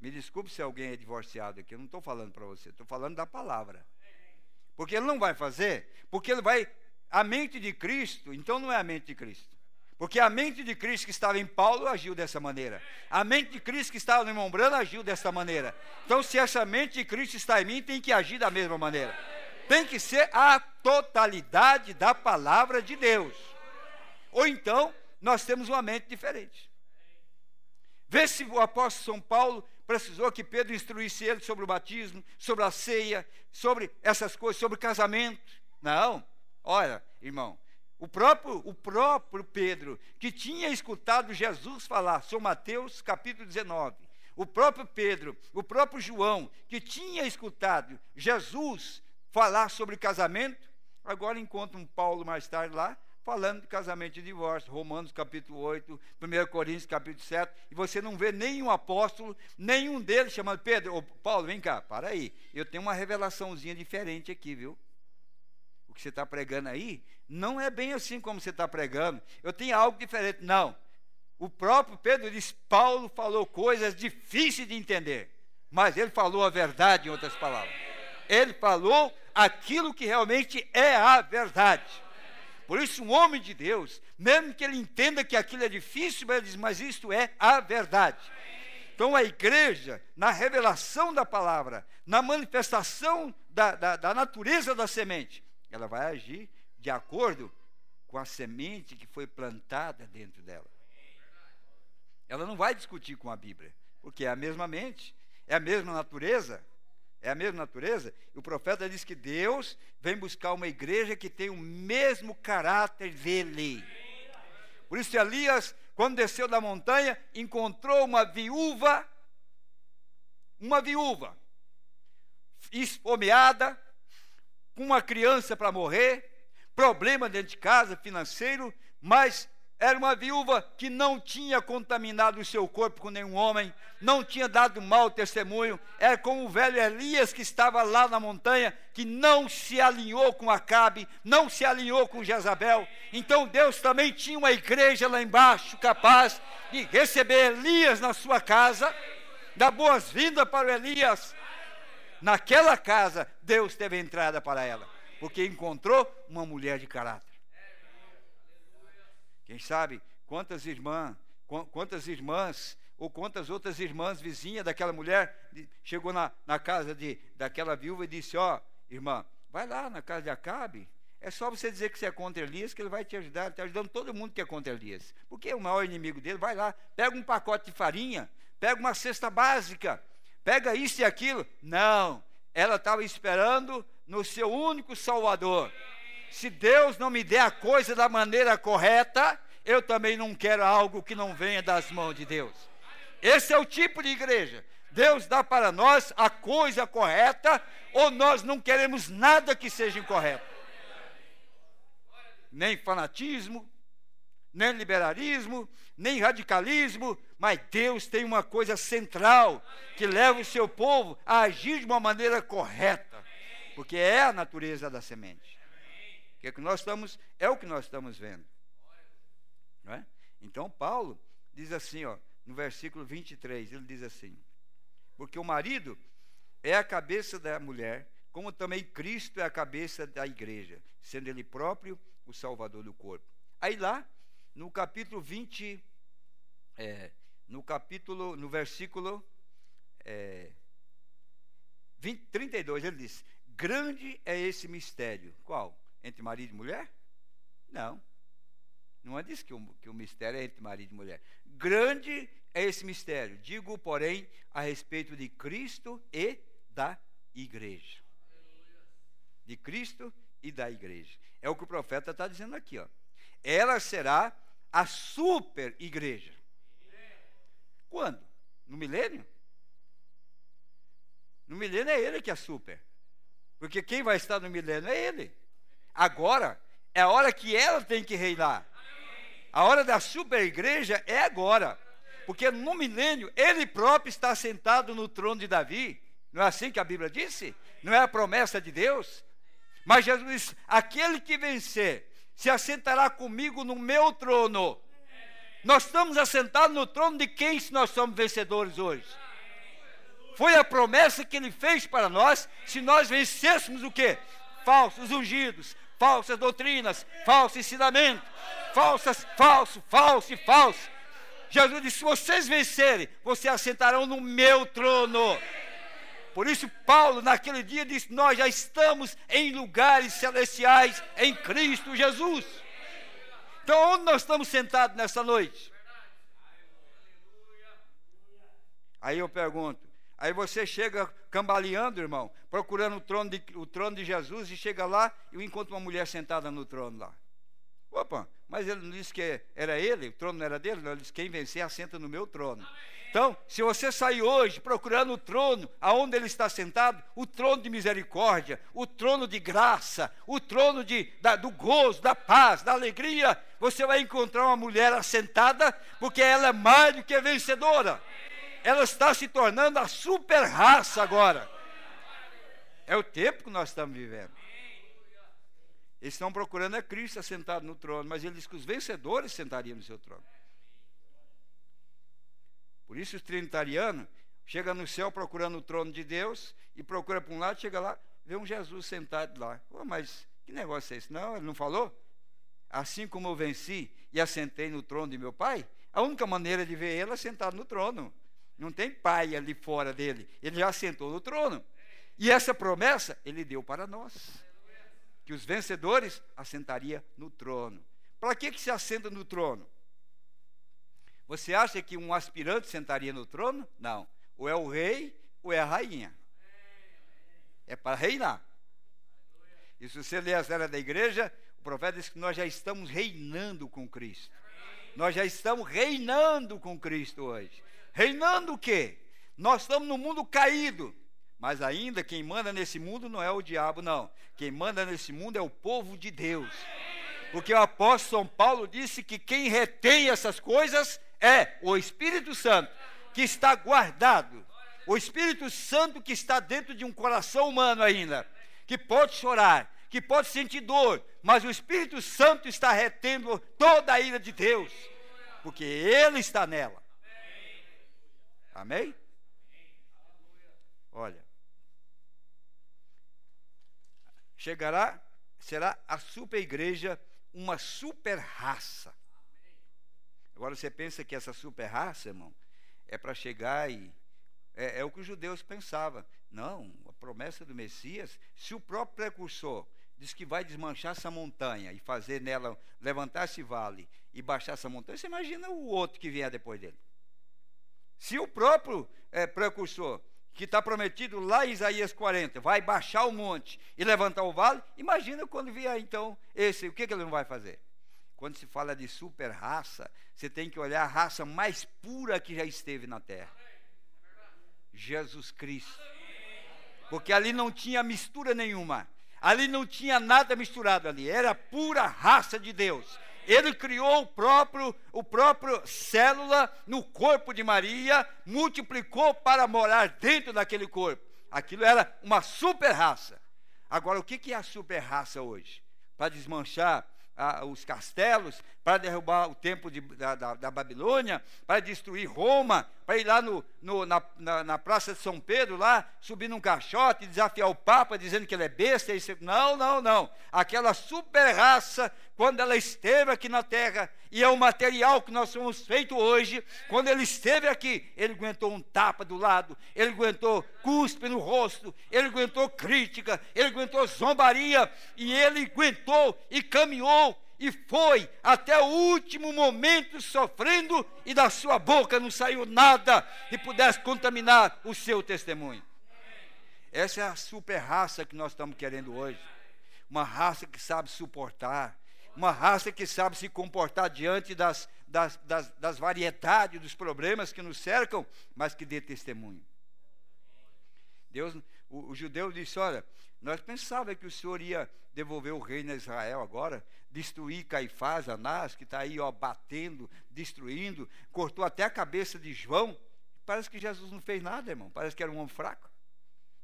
Me desculpe se alguém é divorciado aqui, eu não estou falando para você, estou falando da palavra. Porque ele não vai fazer, porque ele vai. A mente de Cristo, então não é a mente de Cristo. Porque a mente de Cristo que estava em Paulo agiu dessa maneira. A mente de Cristo que estava no irmão agiu dessa maneira. Então, se essa mente de Cristo está em mim, tem que agir da mesma maneira. Tem que ser a totalidade da palavra de Deus. Ou então, nós temos uma mente diferente. Vê se o apóstolo São Paulo precisou que Pedro instruísse ele sobre o batismo, sobre a ceia, sobre essas coisas, sobre casamento. Não. Olha, irmão, o próprio, o próprio Pedro, que tinha escutado Jesus falar, São Mateus capítulo 19, o próprio Pedro, o próprio João, que tinha escutado Jesus falar sobre casamento, agora encontra um Paulo mais tarde lá, falando de casamento e divórcio, Romanos capítulo 8, 1 Coríntios capítulo 7, e você não vê nenhum apóstolo, nenhum deles chamando Pedro, ô, Paulo, vem cá, para aí, eu tenho uma revelaçãozinha diferente aqui, viu? O que você está pregando aí, não é bem assim como você está pregando, eu tenho algo diferente, não. O próprio Pedro diz, Paulo falou coisas difíceis de entender, mas ele falou a verdade, em outras palavras. Ele falou aquilo que realmente é a verdade. Por isso, um homem de Deus, mesmo que ele entenda que aquilo é difícil, ele diz, mas isto é a verdade. Então, a igreja, na revelação da palavra, na manifestação da, da, da natureza da semente, ela vai agir de acordo com a semente que foi plantada dentro dela. Ela não vai discutir com a Bíblia, porque é a mesma mente, é a mesma natureza. É a mesma natureza? O profeta diz que Deus vem buscar uma igreja que tem o mesmo caráter dele. Por isso, Elias, quando desceu da montanha, encontrou uma viúva, uma viúva, esfomeada, com uma criança para morrer, problema dentro de casa, financeiro, mas era uma viúva que não tinha contaminado o seu corpo com nenhum homem, não tinha dado mau testemunho. Era como o velho Elias que estava lá na montanha, que não se alinhou com Acabe, não se alinhou com Jezabel. Então Deus também tinha uma igreja lá embaixo capaz de receber Elias na sua casa, dar boas-vindas para o Elias. Naquela casa, Deus teve entrada para ela, porque encontrou uma mulher de caráter. Quem sabe quantas irmãs, quantas irmãs ou quantas outras irmãs vizinhas daquela mulher chegou na, na casa de, daquela viúva e disse: Ó, oh, irmã, vai lá na casa de Acabe. É só você dizer que você é contra Elias, que ele vai te ajudar. Ele está ajudando todo mundo que é contra Elias. Porque é o maior inimigo dele. Vai lá, pega um pacote de farinha, pega uma cesta básica, pega isso e aquilo. Não, ela estava esperando no seu único Salvador. Se Deus não me der a coisa da maneira correta, eu também não quero algo que não venha das mãos de Deus. Esse é o tipo de igreja. Deus dá para nós a coisa correta, ou nós não queremos nada que seja incorreto. Nem fanatismo, nem liberalismo, nem radicalismo, mas Deus tem uma coisa central que leva o seu povo a agir de uma maneira correta, porque é a natureza da semente. Que, é que nós estamos, é o que nós estamos vendo. Não é? Então Paulo diz assim, ó, no versículo 23, ele diz assim: Porque o marido é a cabeça da mulher, como também Cristo é a cabeça da igreja, sendo ele próprio o salvador do corpo. Aí lá, no capítulo 20, é, no capítulo, no versículo é, 20, 32, ele diz: Grande é esse mistério. Qual? Entre marido e mulher? Não. Não é disso que o, que o mistério é entre marido e mulher. Grande é esse mistério. Digo, porém, a respeito de Cristo e da igreja. De Cristo e da igreja. É o que o profeta está dizendo aqui. Ó. Ela será a super igreja. Quando? No milênio? No milênio é ele que é super. Porque quem vai estar no milênio é ele. Agora é a hora que ela tem que reinar. A hora da super igreja é agora. Porque no milênio ele próprio está sentado no trono de Davi. Não é assim que a Bíblia disse? Não é a promessa de Deus? Mas Jesus disse: aquele que vencer se assentará comigo no meu trono. Nós estamos assentados no trono de quem se nós somos vencedores hoje? Foi a promessa que ele fez para nós, se nós vencêssemos o quê? Falsos ungidos, falsas doutrinas, falso ensinamento, falsas, falso, falso e falso. Jesus disse: se vocês vencerem, vocês assentarão no meu trono. Por isso, Paulo, naquele dia, disse: Nós já estamos em lugares celestiais em Cristo Jesus. Então, onde nós estamos sentados nessa noite? Aí eu pergunto: aí você chega cambaleando, irmão, procurando o trono de, o trono de Jesus e chega lá e encontra uma mulher sentada no trono lá. Opa, mas ele não disse que era ele, o trono não era dele, não, ele disse: quem vencer assenta no meu trono. Então, se você sair hoje procurando o trono, aonde ele está sentado, o trono de misericórdia, o trono de graça, o trono de, da, do gozo, da paz, da alegria, você vai encontrar uma mulher assentada, porque ela é mais do que vencedora. Ela está se tornando a super raça agora. É o tempo que nós estamos vivendo. Eles estão procurando a Cristo assentado no trono, mas ele diz que os vencedores sentariam no seu trono. Por isso os trinitarianos chegam no céu procurando o trono de Deus e procura para um lado, chega lá, vê um Jesus sentado lá. Oh, mas que negócio é esse? Não, ele não falou? Assim como eu venci e assentei no trono de meu pai, a única maneira de ver ele é sentado no trono. Não tem pai ali fora dele. Ele já sentou no trono. E essa promessa ele deu para nós que os vencedores assentaria no trono. Para que, que se assenta no trono? Você acha que um aspirante sentaria no trono? Não. Ou é o rei ou é a rainha. É para reinar. E se você ler a história da igreja, o profeta diz que nós já estamos reinando com Cristo. Nós já estamos reinando com Cristo hoje. Reinando o quê? Nós estamos no mundo caído. Mas ainda quem manda nesse mundo não é o diabo, não. Quem manda nesse mundo é o povo de Deus. Porque o apóstolo São Paulo disse que quem retém essas coisas é o Espírito Santo, que está guardado. O Espírito Santo que está dentro de um coração humano ainda, que pode chorar, que pode sentir dor, mas o Espírito Santo está retendo toda a ira de Deus, porque Ele está nela. Amém? Olha, chegará, será a super igreja uma super raça. Agora você pensa que essa super raça, irmão, é para chegar e. É, é, o que os judeus pensavam. Não, a promessa do Messias, se o próprio precursor diz que vai desmanchar essa montanha e fazer nela, levantar esse vale e baixar essa montanha, você imagina o outro que vier depois dele. Se o próprio é, precursor, que está prometido lá em Isaías 40, vai baixar o monte e levantar o vale, imagina quando vier então esse, o que, que ele não vai fazer? Quando se fala de super raça, você tem que olhar a raça mais pura que já esteve na terra. Jesus Cristo. Porque ali não tinha mistura nenhuma. Ali não tinha nada misturado ali, era pura raça de Deus. Ele criou o próprio, o próprio célula no corpo de Maria, multiplicou para morar dentro daquele corpo. Aquilo era uma super raça. Agora, o que é a super raça hoje? Para desmanchar ah, os castelos, para derrubar o templo de, da, da, da, Babilônia, para destruir Roma, para ir lá no, no, na, na, na, Praça de São Pedro, lá, subir num caixote, desafiar o Papa, dizendo que ele é besta. E não, não, não. Aquela super raça, quando ela esteve aqui na terra, e é o material que nós somos feitos hoje, quando ele esteve aqui, ele aguentou um tapa do lado, ele aguentou cuspe no rosto, ele aguentou crítica, ele aguentou zombaria, e ele aguentou e caminhou e foi até o último momento sofrendo, e da sua boca não saiu nada que pudesse contaminar o seu testemunho. Essa é a super raça que nós estamos querendo hoje. Uma raça que sabe suportar, uma raça que sabe se comportar diante das, das, das, das variedades dos problemas que nos cercam, mas que dê testemunho. Deus, o, o judeu disse: Olha, nós pensávamos que o Senhor ia devolver o reino a Israel agora, destruir Caifás, Anás, que está aí ó, batendo, destruindo, cortou até a cabeça de João. Parece que Jesus não fez nada, irmão. Parece que era um homem fraco.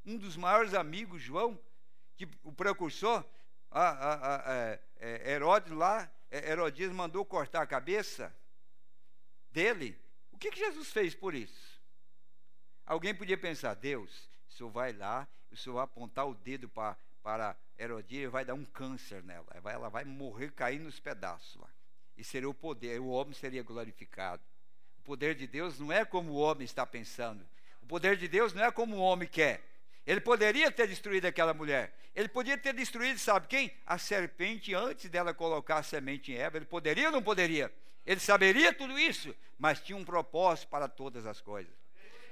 Um dos maiores amigos, João, que o precursor, a, a, a, é, é, Herodes lá, é, Herodias mandou cortar a cabeça dele. O que, que Jesus fez por isso? Alguém podia pensar, Deus, o senhor vai lá, o senhor vai apontar o dedo para, para Herodías e vai dar um câncer nela. Ela vai morrer, cair nos pedaços lá. E seria o poder, o homem seria glorificado. O poder de Deus não é como o homem está pensando. O poder de Deus não é como o homem quer. Ele poderia ter destruído aquela mulher. Ele poderia ter destruído, sabe quem? A serpente antes dela colocar a semente em Eva. Ele poderia ou não poderia? Ele saberia tudo isso, mas tinha um propósito para todas as coisas.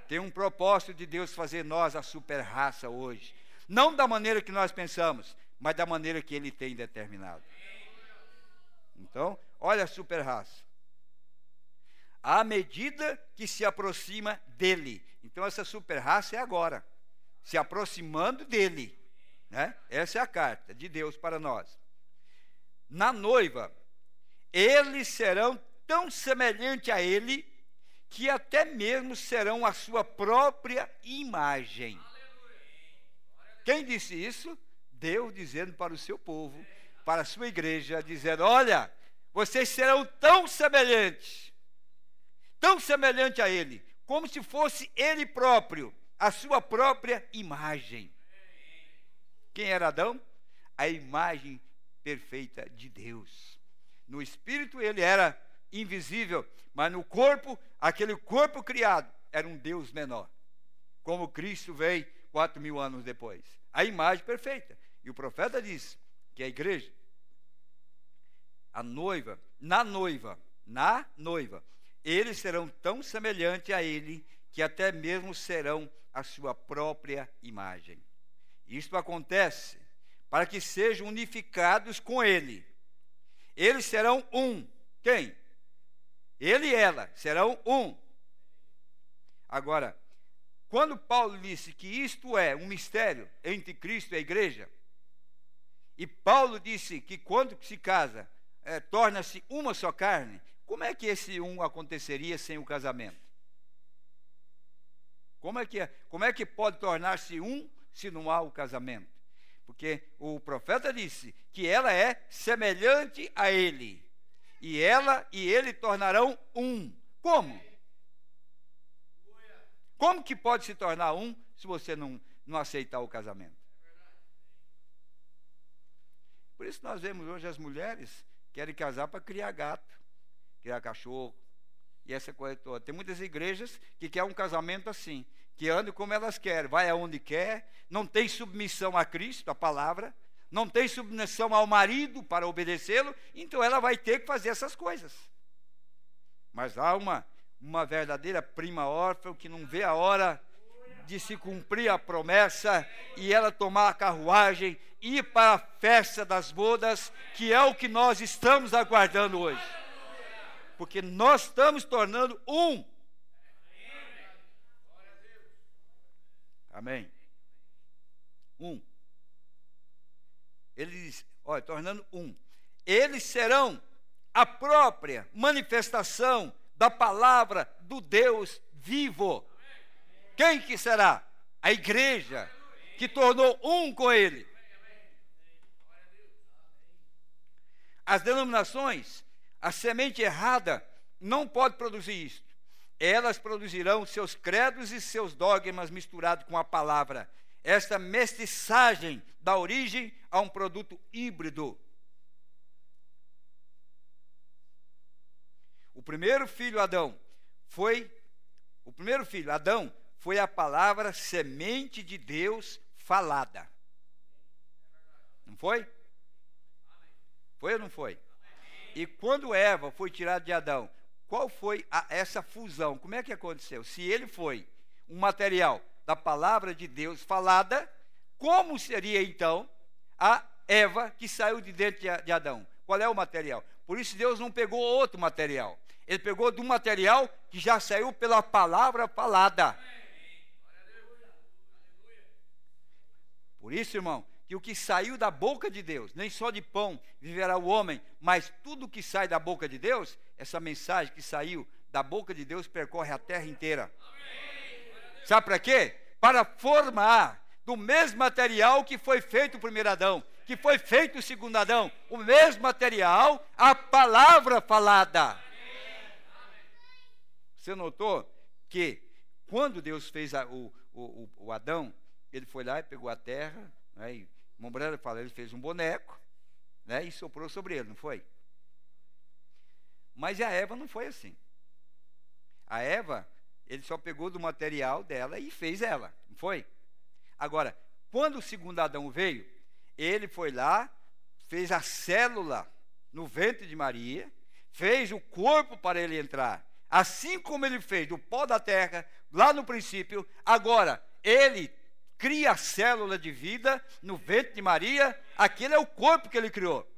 Tem um propósito de Deus fazer nós a super raça hoje. Não da maneira que nós pensamos, mas da maneira que Ele tem determinado. Então, olha a super raça. À medida que se aproxima dele. Então, essa super raça é agora. Se aproximando dele. Né? Essa é a carta de Deus para nós. Na noiva, eles serão tão semelhantes a ele que até mesmo serão a sua própria imagem. Quem disse isso? Deus dizendo para o seu povo, para a sua igreja, dizendo: Olha, vocês serão tão semelhantes, tão semelhante a Ele, como se fosse Ele próprio, a sua própria imagem. Quem era Adão? A imagem perfeita de Deus. No espírito ele era invisível, mas no corpo, aquele corpo criado era um Deus menor. Como Cristo veio quatro mil anos depois. A imagem perfeita. E o profeta diz que a igreja, a noiva, na noiva, na noiva, eles serão tão semelhantes a ele que até mesmo serão a sua própria imagem. Isto acontece para que sejam unificados com ele. Eles serão um. Quem? Ele e ela serão um. Agora, quando Paulo disse que isto é um mistério entre Cristo e a igreja, e Paulo disse que quando se casa, é, torna-se uma só carne, como é que esse um aconteceria sem o casamento? Como é que, é, como é que pode tornar-se um se não há o casamento? Porque o profeta disse que ela é semelhante a ele e ela e ele tornarão um. Como? Como que pode se tornar um se você não, não aceitar o casamento? Por isso nós vemos hoje as mulheres querem casar para criar gato, criar cachorro, e essa coisa toda. Tem muitas igrejas que querem um casamento assim, que ande como elas querem, vai aonde quer, não tem submissão a Cristo, a palavra, não tem submissão ao marido para obedecê-lo, então ela vai ter que fazer essas coisas. Mas há uma, uma verdadeira prima órfã que não vê a hora de se cumprir a promessa e ela tomar a carruagem, ir para a festa das bodas, que é o que nós estamos aguardando hoje. Porque nós estamos tornando um. Amém. Um. Ele diz, olha, tornando um. Eles serão a própria manifestação da palavra do Deus vivo. Quem que será? A igreja que tornou um com ele. As denominações, a semente errada não pode produzir isto. Elas produzirão seus credos e seus dogmas misturados com a palavra. Esta mestiçagem dá origem a um produto híbrido. O primeiro filho, Adão, foi. O primeiro filho, Adão, foi a palavra semente de Deus falada. Não foi? Foi ou não foi? E quando Eva foi tirada de Adão, qual foi a, essa fusão? Como é que aconteceu? Se ele foi um material da palavra de Deus falada, como seria então a Eva que saiu de dentro de, de Adão? Qual é o material? Por isso Deus não pegou outro material. Ele pegou um material que já saiu pela palavra falada. Por isso, irmão, que o que saiu da boca de Deus, nem só de pão viverá o homem, mas tudo que sai da boca de Deus, essa mensagem que saiu da boca de Deus percorre a terra inteira. Sabe para quê? Para formar do mesmo material que foi feito o primeiro Adão, que foi feito o segundo Adão, o mesmo material, a palavra falada. Você notou que quando Deus fez a, o, o, o Adão, ele foi lá e pegou a terra, né, e Mombrana fala, ele fez um boneco, né, e soprou sobre ele, não foi? Mas a Eva não foi assim. A Eva, ele só pegou do material dela e fez ela, não foi? Agora, quando o segundo Adão veio, ele foi lá, fez a célula no ventre de Maria, fez o corpo para ele entrar. Assim como ele fez do pó da terra, lá no princípio, agora ele cria a célula de vida no ventre de Maria, aquele é o corpo que ele criou.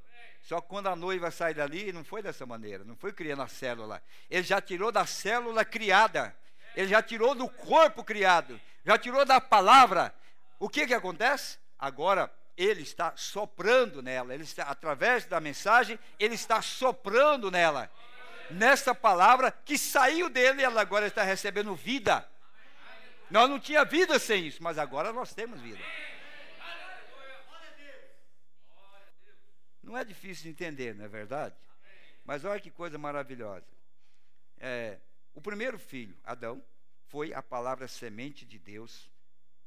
Só que quando a noiva sai dali, não foi dessa maneira, não foi criando a célula. Ele já tirou da célula criada, ele já tirou do corpo criado, já tirou da palavra. O que que acontece? Agora ele está soprando nela, ele está através da mensagem, ele está soprando nela. Nessa palavra que saiu dele, ela agora está recebendo vida. Nós não tinha vida sem isso, mas agora nós temos vida. Não é difícil de entender, não é verdade? Mas olha que coisa maravilhosa. É, o primeiro filho, Adão, foi a palavra semente de Deus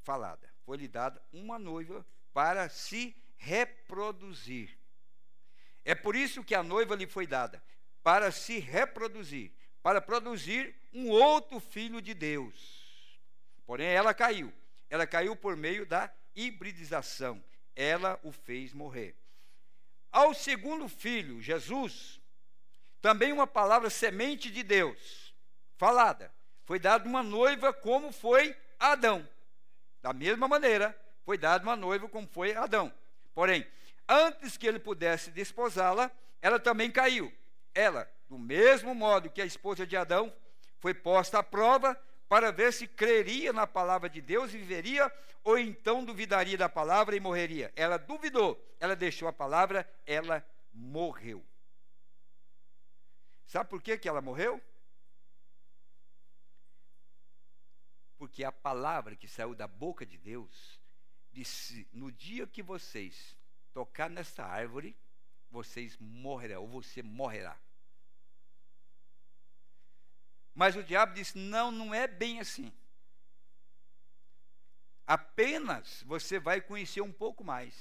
falada. Foi-lhe dada uma noiva para se reproduzir. É por isso que a noiva lhe foi dada, para se reproduzir, para produzir um outro filho de Deus. Porém, ela caiu. Ela caiu por meio da hibridização. Ela o fez morrer. Ao segundo filho, Jesus, também uma palavra semente de Deus, falada, foi dada uma noiva como foi Adão. Da mesma maneira, foi dada uma noiva como foi Adão. Porém, antes que ele pudesse desposá-la, ela também caiu. Ela, do mesmo modo que a esposa de Adão, foi posta à prova para ver se creria na palavra de Deus e viveria, ou então duvidaria da palavra e morreria. Ela duvidou, ela deixou a palavra, ela morreu. Sabe por que, que ela morreu? Porque a palavra que saiu da boca de Deus disse: no dia que vocês tocar nessa árvore, vocês morrerão, ou você morrerá. Mas o diabo disse: não, não é bem assim. Apenas você vai conhecer um pouco mais.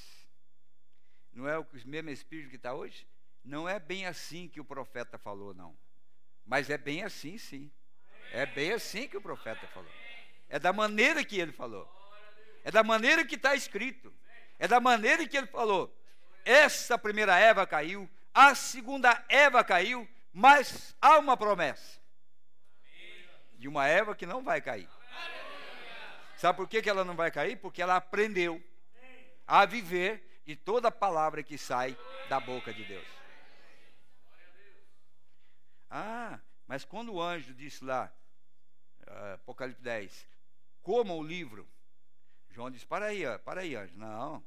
Não é o mesmo espírito que está hoje? Não é bem assim que o profeta falou, não. Mas é bem assim, sim. É bem assim que o profeta falou. É da maneira que ele falou. É da maneira que está escrito. É da maneira que ele falou. Essa primeira Eva caiu, a segunda Eva caiu, mas há uma promessa de uma Eva que não vai cair. Sabe por que, ela não vai cair? Porque ela aprendeu a viver de toda palavra que sai da boca de Deus. Ah, mas quando o anjo disse lá, uh, Apocalipse 10, coma o livro, João disse: para aí, para aí, anjo. Não,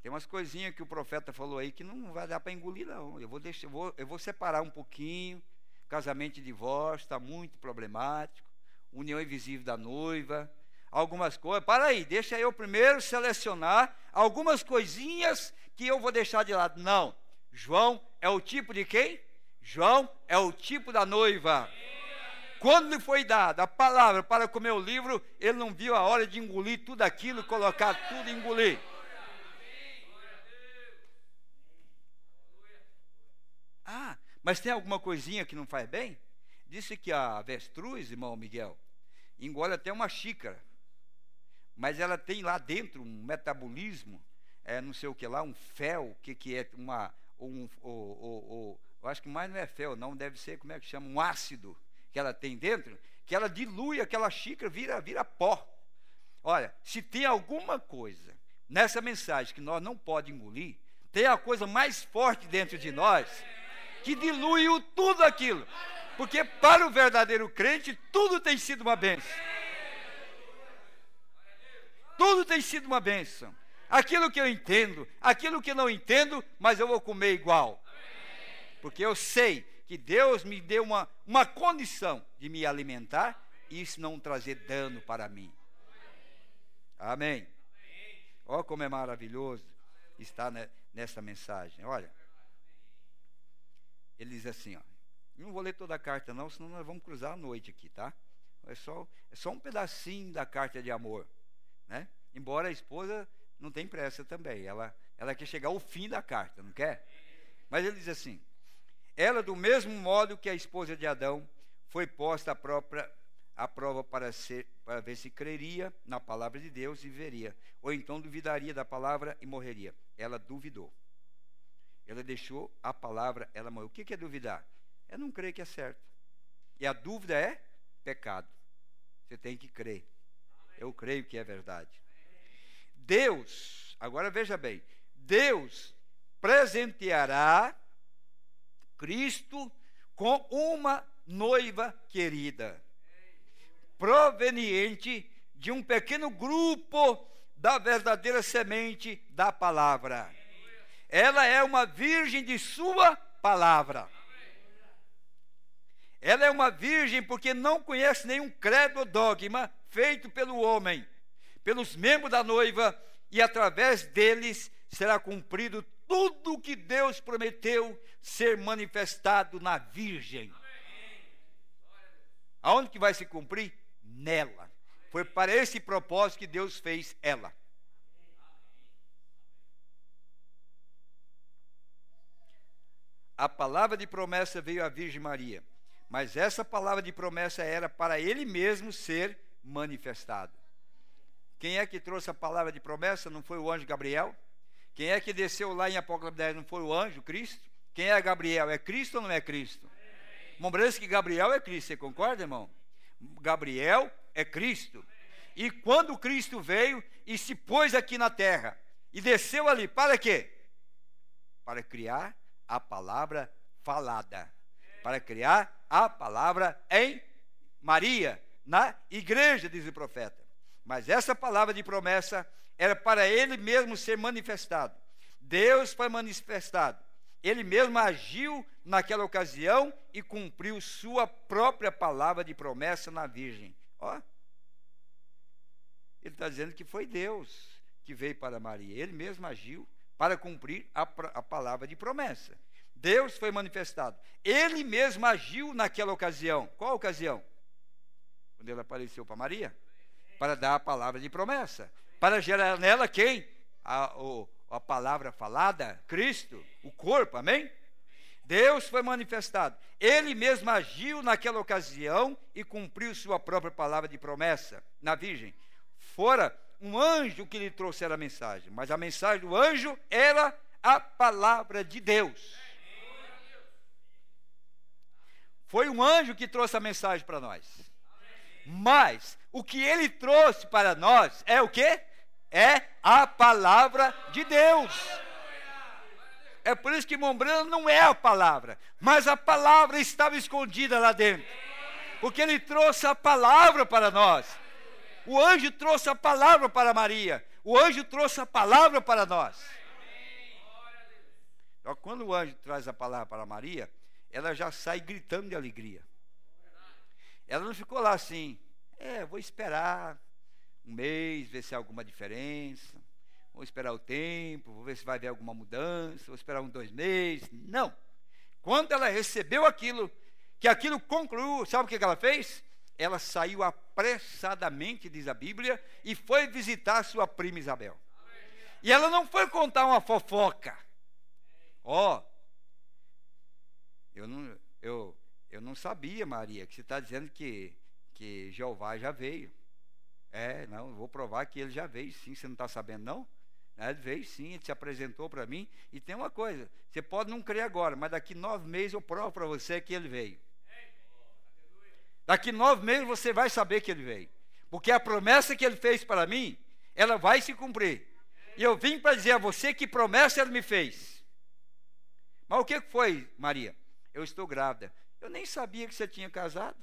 tem umas coisinhas que o profeta falou aí que não vai dar para engolir, não. Eu vou, deixar, eu, vou, eu vou separar um pouquinho. Casamento e divórcio está muito problemático. União invisível da noiva. Algumas coisas. Para aí, deixa eu primeiro selecionar algumas coisinhas que eu vou deixar de lado. Não. João é o tipo de quem? João é o tipo da noiva. Quando lhe foi dada a palavra para comer o livro, ele não viu a hora de engolir tudo aquilo, colocar tudo e engolir. Ah, mas tem alguma coisinha que não faz bem? Disse que a avestruz, irmão Miguel, engole até uma xícara. Mas ela tem lá dentro um metabolismo, é, não sei o que lá, um fel, que, que é uma. Um, o, eu acho que mais não é fel, não, deve ser, como é que chama? Um ácido que ela tem dentro, que ela dilui aquela xícara, vira, vira pó. Olha, se tem alguma coisa nessa mensagem que nós não pode engolir, tem a coisa mais forte dentro de nós que dilui tudo aquilo. Porque para o verdadeiro crente, tudo tem sido uma bênção. Tudo tem sido uma bênção. Aquilo que eu entendo, aquilo que não entendo, mas eu vou comer igual. Porque eu sei que Deus me deu uma, uma condição de me alimentar e isso não trazer dano para mim. Amém. Olha como é maravilhoso estar nessa mensagem. Olha, ele diz assim: ó, não vou ler toda a carta, não, senão nós vamos cruzar a noite aqui, tá? É só, é só um pedacinho da carta de amor, né? Embora a esposa não tem pressa também, ela, ela quer chegar ao fim da carta, não quer? Mas ele diz assim: ela, do mesmo modo que a esposa de Adão, foi posta à, própria, prova para, ser, para ver se creria na palavra de Deus e veria, ou então duvidaria da palavra e morreria. Ela duvidou. Ela deixou a palavra, ela morreu. O que é duvidar? É não crer que é certo. E a dúvida é pecado. Você tem que crer. Eu creio que é verdade. Deus, agora veja bem, Deus presenteará Cristo com uma noiva querida, proveniente de um pequeno grupo da verdadeira semente da palavra. Ela é uma virgem de sua palavra. Ela é uma virgem porque não conhece nenhum credo ou dogma feito pelo homem, pelos membros da noiva, e através deles será cumprido tudo o que Deus prometeu ser manifestado na Virgem. Aonde que vai se cumprir? Nela. Foi para esse propósito que Deus fez ela. A palavra de promessa veio à Virgem Maria, mas essa palavra de promessa era para ele mesmo ser manifestado. Quem é que trouxe a palavra de promessa? Não foi o anjo Gabriel? Quem é que desceu lá em Apocalipse 10? Não foi o anjo, Cristo? Quem é Gabriel? É Cristo ou não é Cristo? Irmão que Gabriel é Cristo, você concorda, irmão? Gabriel é Cristo. E quando Cristo veio e se pôs aqui na terra e desceu ali, para quê? Para criar a palavra falada. Para criar a palavra em Maria, na igreja, diz o profeta. Mas essa palavra de promessa era para ele mesmo ser manifestado. Deus foi manifestado. Ele mesmo agiu naquela ocasião e cumpriu sua própria palavra de promessa na Virgem. Ó, ele está dizendo que foi Deus que veio para Maria. Ele mesmo agiu para cumprir a, a palavra de promessa. Deus foi manifestado. Ele mesmo agiu naquela ocasião. Qual ocasião? Quando ele apareceu para Maria? Para dar a palavra de promessa para gerar nela quem? A, o, a palavra falada, Cristo, o corpo, amém? Deus foi manifestado. Ele mesmo agiu naquela ocasião e cumpriu sua própria palavra de promessa na Virgem. Fora um anjo que lhe trouxera a mensagem, mas a mensagem do anjo era a palavra de Deus. Foi um anjo que trouxe a mensagem para nós. Mas o que ele trouxe para nós é o que? É a palavra de Deus. É por isso que Mombrano não é a palavra, mas a palavra estava escondida lá dentro. Porque ele trouxe a palavra para nós. O anjo trouxe a palavra para Maria. O anjo trouxe a palavra para nós. Então, quando o anjo traz a palavra para Maria, ela já sai gritando de alegria. Ela não ficou lá assim, é, vou esperar um mês, ver se há alguma diferença. Vou esperar o tempo, vou ver se vai haver alguma mudança, vou esperar uns dois meses. Não. Quando ela recebeu aquilo, que aquilo concluiu, sabe o que ela fez? Ela saiu apressadamente, diz a Bíblia, e foi visitar sua prima Isabel. E ela não foi contar uma fofoca. Ó, oh, eu não, eu, eu não sabia, Maria, que você está dizendo que, que Jeová já veio. É, não, vou provar que ele já veio, sim, você não está sabendo, não? Ele veio sim, ele se apresentou para mim. E tem uma coisa: você pode não crer agora, mas daqui nove meses eu provo para você que ele veio. Daqui nove meses você vai saber que ele veio. Porque a promessa que ele fez para mim, ela vai se cumprir. E eu vim para dizer a você que promessa ele me fez. Mas o que foi, Maria? Eu estou grávida. Eu nem sabia que você tinha casado.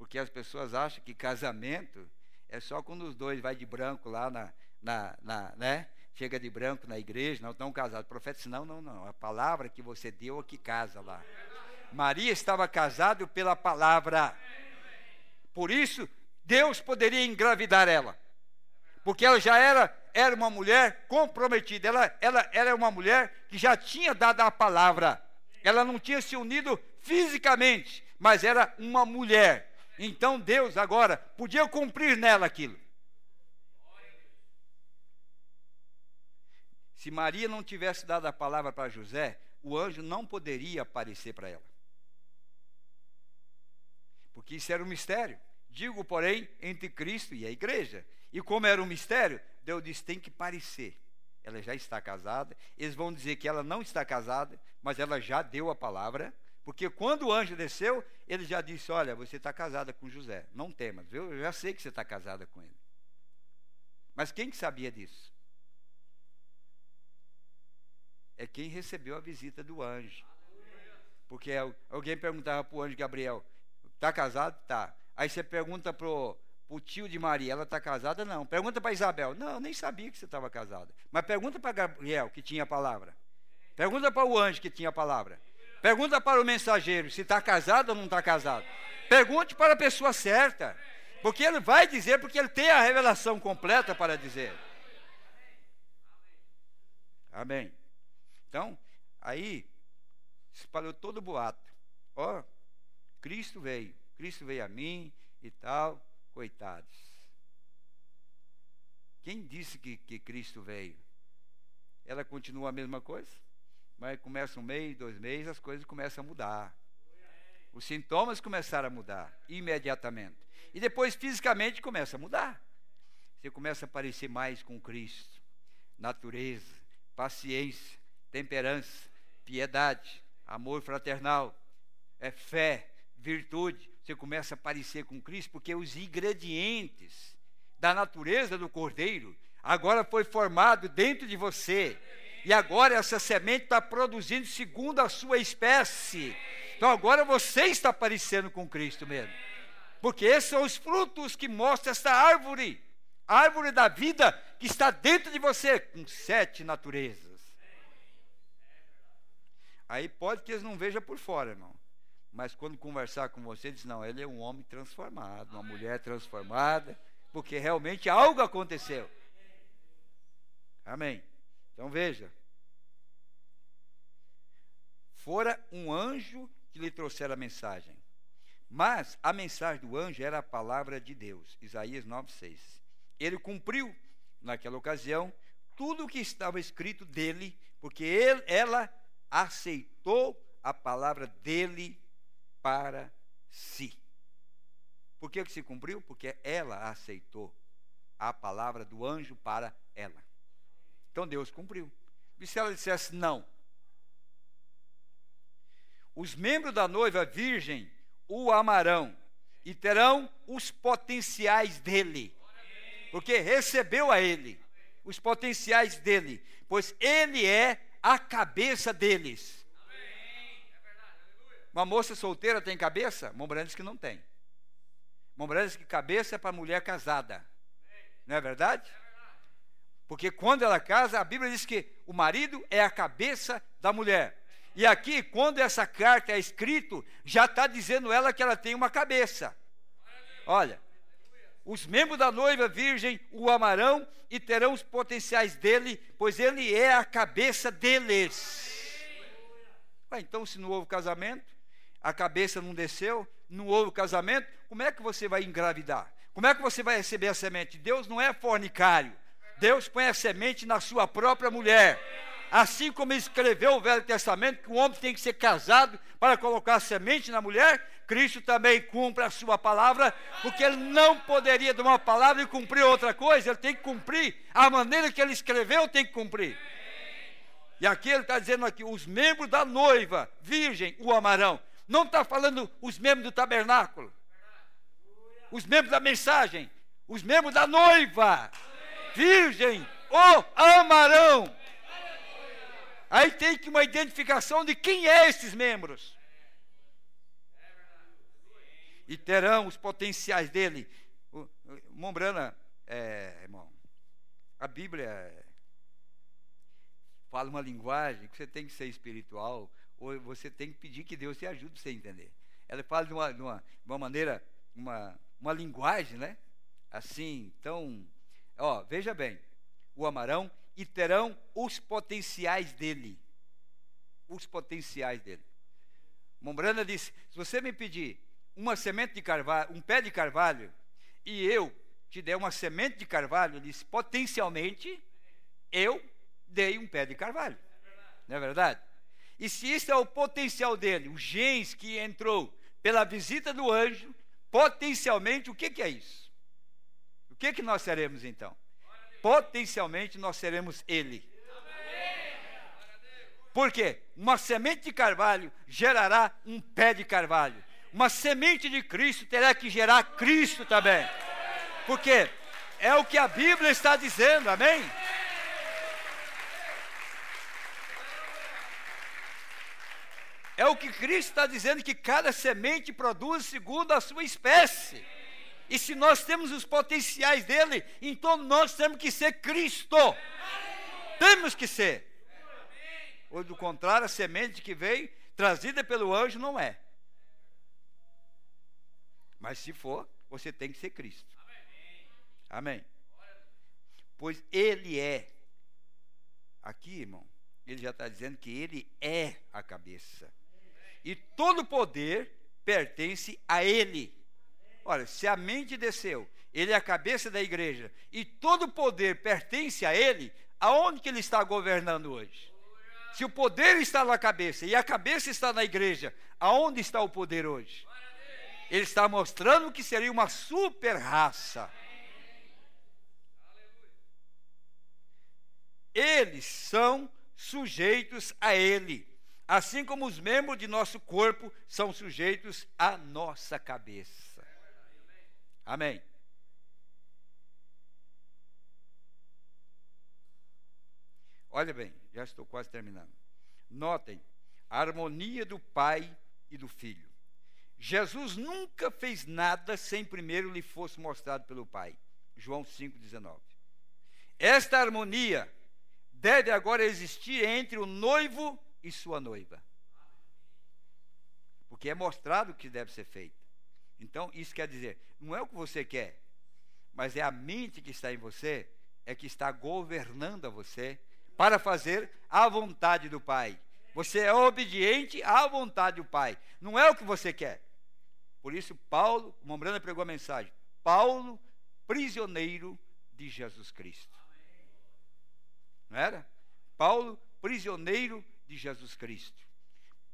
Porque as pessoas acham que casamento é só quando os dois vai de branco lá na, na, na né? Chega de branco na igreja, não estão casados. Profeta disse, não, não, não. A palavra que você deu é que casa lá. Maria estava casada pela palavra. Por isso, Deus poderia engravidar ela. Porque ela já era, era uma mulher comprometida. Ela, ela, ela era uma mulher que já tinha dado a palavra. Ela não tinha se unido fisicamente, mas era uma mulher então Deus agora podia cumprir nela aquilo. Se Maria não tivesse dado a palavra para José, o anjo não poderia aparecer para ela. Porque isso era um mistério. Digo, porém, entre Cristo e a igreja. E como era um mistério, Deus disse: tem que parecer. Ela já está casada. Eles vão dizer que ela não está casada, mas ela já deu a palavra. Porque quando o anjo desceu, ele já disse: Olha, você está casada com José, não temas, eu já sei que você está casada com ele. Mas quem que sabia disso? É quem recebeu a visita do anjo. Porque alguém perguntava para o anjo Gabriel: Está casado? Tá. Aí você pergunta para o tio de Maria: Ela está casada? Não. Pergunta para Isabel: Não, nem sabia que você estava casada. Mas pergunta para Gabriel, que tinha a palavra. Pergunta para o anjo, que tinha a palavra. Pergunta para o mensageiro se está casado ou não está casado. Pergunte para a pessoa certa. Porque ele vai dizer, porque ele tem a revelação completa para dizer. Amém. Então, aí, espalhou todo o boato. Ó, Cristo veio. Cristo veio a mim e tal. Coitados. Quem disse que, que Cristo veio? Ela continua a mesma coisa? Mas começa um mês, dois meses, as coisas começam a mudar. Os sintomas começaram a mudar imediatamente. E depois fisicamente começa a mudar. Você começa a parecer mais com Cristo. Natureza, paciência, temperança, piedade, amor fraternal, é fé, virtude. Você começa a parecer com Cristo porque os ingredientes da natureza do Cordeiro agora foi formado dentro de você e agora essa semente está produzindo segundo a sua espécie. Então agora você está parecendo com Cristo mesmo. Porque esses são os frutos que mostram essa árvore, a árvore da vida que está dentro de você, com sete naturezas. Aí pode que eles não vejam por fora, irmão. Mas quando conversar com você, diz: não, ele é um homem transformado, uma mulher transformada, porque realmente algo aconteceu. Amém. Então veja. Fora um anjo que lhe trouxera a mensagem. Mas a mensagem do anjo era a palavra de Deus. Isaías 9,6. Ele cumpriu, naquela ocasião, tudo o que estava escrito dele, porque ele, ela aceitou a palavra dele para si. Por que, que se cumpriu? Porque ela aceitou a palavra do anjo para ela. Então Deus cumpriu. E se ela dissesse não? Os membros da noiva virgem o amarão e terão os potenciais dele, porque recebeu a ele os potenciais dele, pois ele é a cabeça deles. Uma moça solteira tem cabeça? Mombrana diz que não tem. Mombrana diz que cabeça é para mulher casada. Não é verdade? Porque quando ela casa, a Bíblia diz que o marido é a cabeça da mulher. E aqui, quando essa carta é escrito, já está dizendo ela que ela tem uma cabeça. Olha, os membros da noiva virgem o amarão e terão os potenciais dele, pois ele é a cabeça deles. Então, se não houve casamento, a cabeça não desceu, não houve casamento, como é que você vai engravidar? Como é que você vai receber a semente? Deus não é fornicário. Deus põe a semente na sua própria mulher. Assim como escreveu o Velho Testamento que o homem tem que ser casado para colocar a semente na mulher, Cristo também cumpre a sua palavra, porque ele não poderia dar uma palavra e cumprir outra coisa, ele tem que cumprir a maneira que ele escreveu, tem que cumprir. E aqui ele está dizendo aqui, os membros da noiva, virgem, o amarão. Não está falando os membros do tabernáculo, os membros da mensagem, os membros da noiva, virgem, o amarão. Aí tem que uma identificação de quem é esses membros. E terão os potenciais dele. Mombrana, é, irmão, a Bíblia é, fala uma linguagem que você tem que ser espiritual, ou você tem que pedir que Deus te ajude você entender. Ela fala de uma, de uma, de uma maneira, uma, uma linguagem, né? Assim, então, ó, veja bem, o amarão e terão os potenciais dele. Os potenciais dele. Mombrana disse: se você me pedir uma semente de carvalho, um pé de carvalho, e eu te der uma semente de carvalho, ele disse: potencialmente eu dei um pé de carvalho. Não é verdade? E se isso é o potencial dele, o genes que entrou pela visita do anjo, potencialmente o que, que é isso? Que, que nós seremos então? potencialmente nós seremos Ele. Por quê? Uma semente de carvalho gerará um pé de carvalho. Uma semente de Cristo terá que gerar Cristo também. Porque é o que a Bíblia está dizendo, amém? É o que Cristo está dizendo que cada semente produz segundo a sua espécie. E se nós temos os potenciais dele, então nós temos que ser Cristo. Temos que ser. Ou do contrário, a semente que veio, trazida pelo anjo, não é. Mas se for, você tem que ser Cristo. Amém. Pois ele é. Aqui, irmão, ele já está dizendo que ele é a cabeça. E todo poder pertence a ele. Olha, se a mente desceu, ele é a cabeça da igreja e todo o poder pertence a ele, aonde que ele está governando hoje? Se o poder está na cabeça e a cabeça está na igreja, aonde está o poder hoje? Ele está mostrando que seria uma super raça. Eles são sujeitos a ele, assim como os membros de nosso corpo são sujeitos à nossa cabeça. Amém. Olha bem, já estou quase terminando. Notem a harmonia do Pai e do Filho. Jesus nunca fez nada sem primeiro lhe fosse mostrado pelo Pai. João 5,19. Esta harmonia deve agora existir entre o noivo e sua noiva. Porque é mostrado o que deve ser feito. Então, isso quer dizer, não é o que você quer, mas é a mente que está em você, é que está governando a você para fazer a vontade do Pai. Você é obediente à vontade do Pai. Não é o que você quer. Por isso, Paulo, o Mombrana pregou a mensagem: Paulo, prisioneiro de Jesus Cristo. Não era? Paulo, prisioneiro de Jesus Cristo.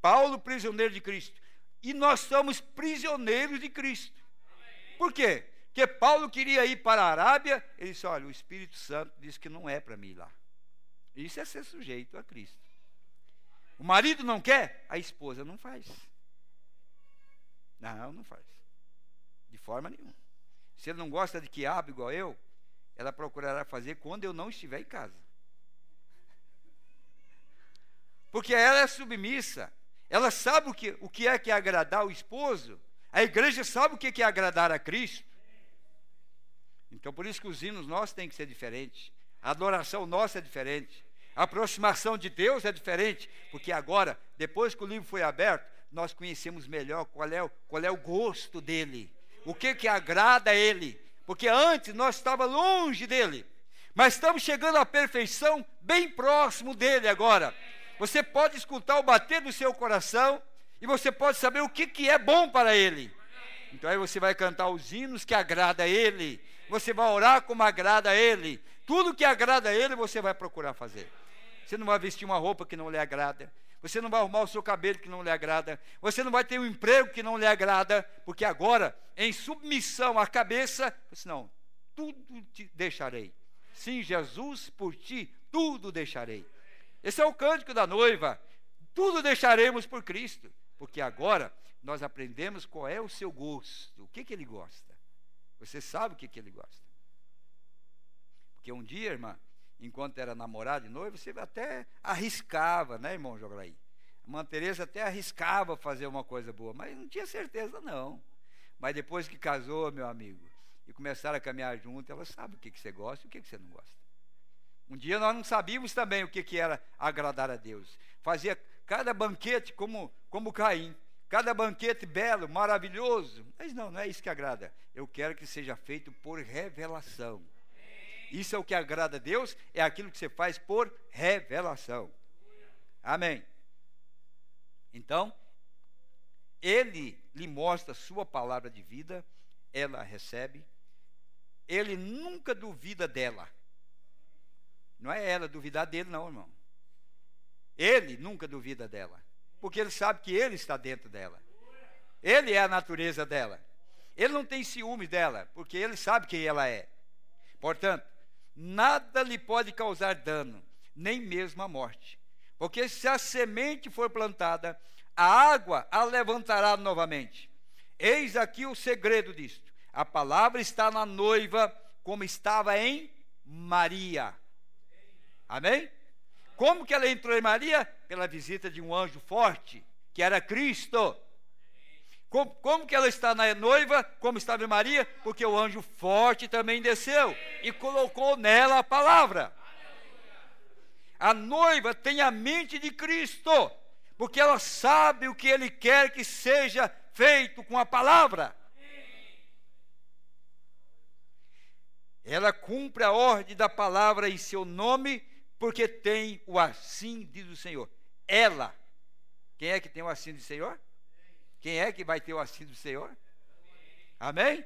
Paulo, prisioneiro de Cristo. E nós somos prisioneiros de Cristo. Por quê? Porque Paulo queria ir para a Arábia, ele disse: Olha, o Espírito Santo disse que não é para mim ir lá. Isso é ser sujeito a Cristo. O marido não quer, a esposa não faz. Não, não faz. De forma nenhuma. Se ele não gosta de quiabo igual eu, ela procurará fazer quando eu não estiver em casa. Porque ela é submissa. Ela sabe o que, o que é que é agradar o esposo. A igreja sabe o que é agradar a Cristo. Então, por isso que os hinos nossos têm que ser diferentes. A adoração nossa é diferente. A aproximação de Deus é diferente. Porque agora, depois que o livro foi aberto, nós conhecemos melhor qual é, qual é o gosto dele. O que que agrada a ele. Porque antes nós estávamos longe dele. Mas estamos chegando à perfeição bem próximo dele agora. Você pode escutar o bater do seu coração e você pode saber o que, que é bom para ele. Então aí você vai cantar os hinos que agrada a ele. Você vai orar como agrada a ele. Tudo que agrada a ele você vai procurar fazer. Você não vai vestir uma roupa que não lhe agrada. Você não vai arrumar o seu cabelo que não lhe agrada. Você não vai ter um emprego que não lhe agrada. Porque agora, em submissão à cabeça, você não, tudo te deixarei. Sim, Jesus, por ti, tudo deixarei. Esse é o cântico da noiva. Tudo deixaremos por Cristo, porque agora nós aprendemos qual é o seu gosto, o que, que ele gosta. Você sabe o que, que ele gosta. Porque um dia, irmã, enquanto era namorada e noiva, você até arriscava, né, irmão Joglaí? A irmã Tereza até arriscava fazer uma coisa boa, mas não tinha certeza, não. Mas depois que casou, meu amigo, e começaram a caminhar junto, ela sabe o que, que você gosta e o que, que você não gosta. Um dia nós não sabíamos também o que, que era agradar a Deus. Fazia cada banquete como, como Caim. Cada banquete belo, maravilhoso. Mas não, não é isso que agrada. Eu quero que seja feito por revelação. Isso é o que agrada a Deus, é aquilo que você faz por revelação. Amém. Então, ele lhe mostra sua palavra de vida, ela recebe, ele nunca duvida dela. Não é ela duvidar dele, não, irmão. Ele nunca duvida dela. Porque ele sabe que ele está dentro dela. Ele é a natureza dela. Ele não tem ciúme dela, porque ele sabe quem ela é. Portanto, nada lhe pode causar dano, nem mesmo a morte. Porque se a semente for plantada, a água a levantará novamente. Eis aqui o segredo disto. A palavra está na noiva, como estava em Maria. Amém? Como que ela entrou em Maria? Pela visita de um anjo forte, que era Cristo. Como, como, que ela está na noiva, como estava em Maria? Porque o anjo forte também desceu e colocou nela a palavra. A noiva tem a mente de Cristo, porque ela sabe o que ele quer que seja feito com a palavra. Ela cumpre a ordem da palavra em seu nome porque tem o assim diz o Senhor. Ela. Quem é que tem o assim do Senhor? Quem é que vai ter o assim do Senhor? Amém?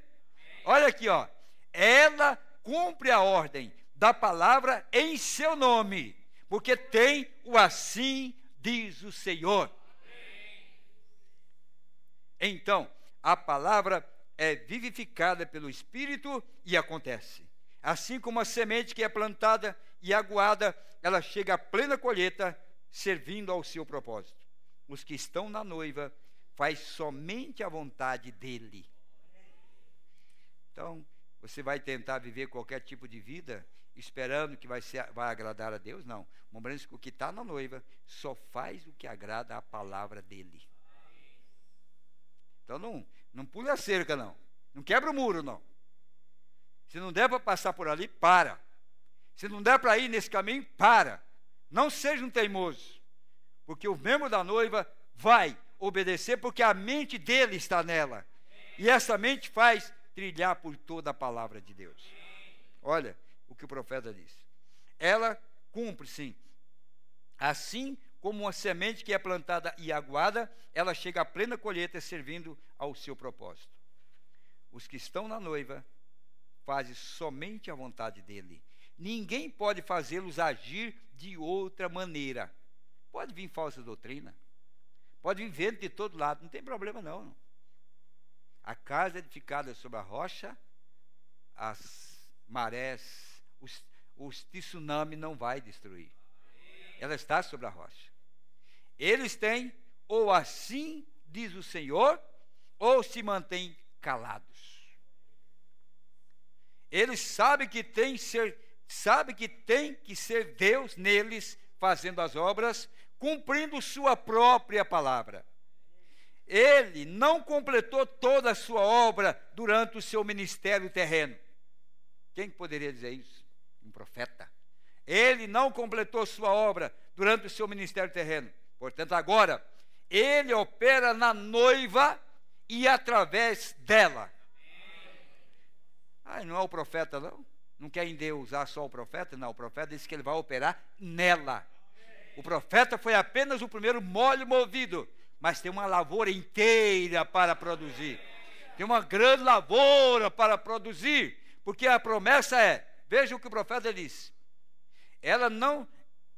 Olha aqui, ó. Ela cumpre a ordem da palavra em seu nome, porque tem o assim diz o Senhor. Então, a palavra é vivificada pelo Espírito e acontece. Assim como a semente que é plantada e aguada, ela chega à plena colheita, servindo ao seu propósito. Os que estão na noiva faz somente a vontade dele. Então, você vai tentar viver qualquer tipo de vida esperando que vai, ser, vai agradar a Deus? Não. O que está na noiva só faz o que agrada a palavra dele. Então não, não pule a cerca, não. Não quebra o muro, não. Se não der para passar por ali, para. Se não der para ir nesse caminho, para. Não seja um teimoso. Porque o membro da noiva vai obedecer, porque a mente dele está nela. E essa mente faz trilhar por toda a palavra de Deus. Olha o que o profeta diz. Ela cumpre, sim. Assim como uma semente que é plantada e aguada, ela chega à plena colheita servindo ao seu propósito. Os que estão na noiva fazem somente a vontade dele. Ninguém pode fazê-los agir de outra maneira. Pode vir falsa doutrina. Pode vir vento de todo lado, não tem problema não. A casa é edificada sobre a rocha, as marés, os, os tsunami não vai destruir. Ela está sobre a rocha. Eles têm, ou assim diz o Senhor, ou se mantêm calados. Eles sabem que tem ser, sabe que tem que ser Deus neles fazendo as obras, cumprindo sua própria palavra. Ele não completou toda a sua obra durante o seu ministério terreno. Quem poderia dizer isso? Um profeta. Ele não completou sua obra durante o seu ministério terreno. Portanto, agora, ele opera na noiva e através dela. Ah, não é o profeta, não? Não quer Deus usar só o profeta? Não, o profeta disse que ele vai operar nela. O profeta foi apenas o primeiro molho movido, mas tem uma lavoura inteira para produzir. Tem uma grande lavoura para produzir, porque a promessa é: veja o que o profeta disse. Ela não,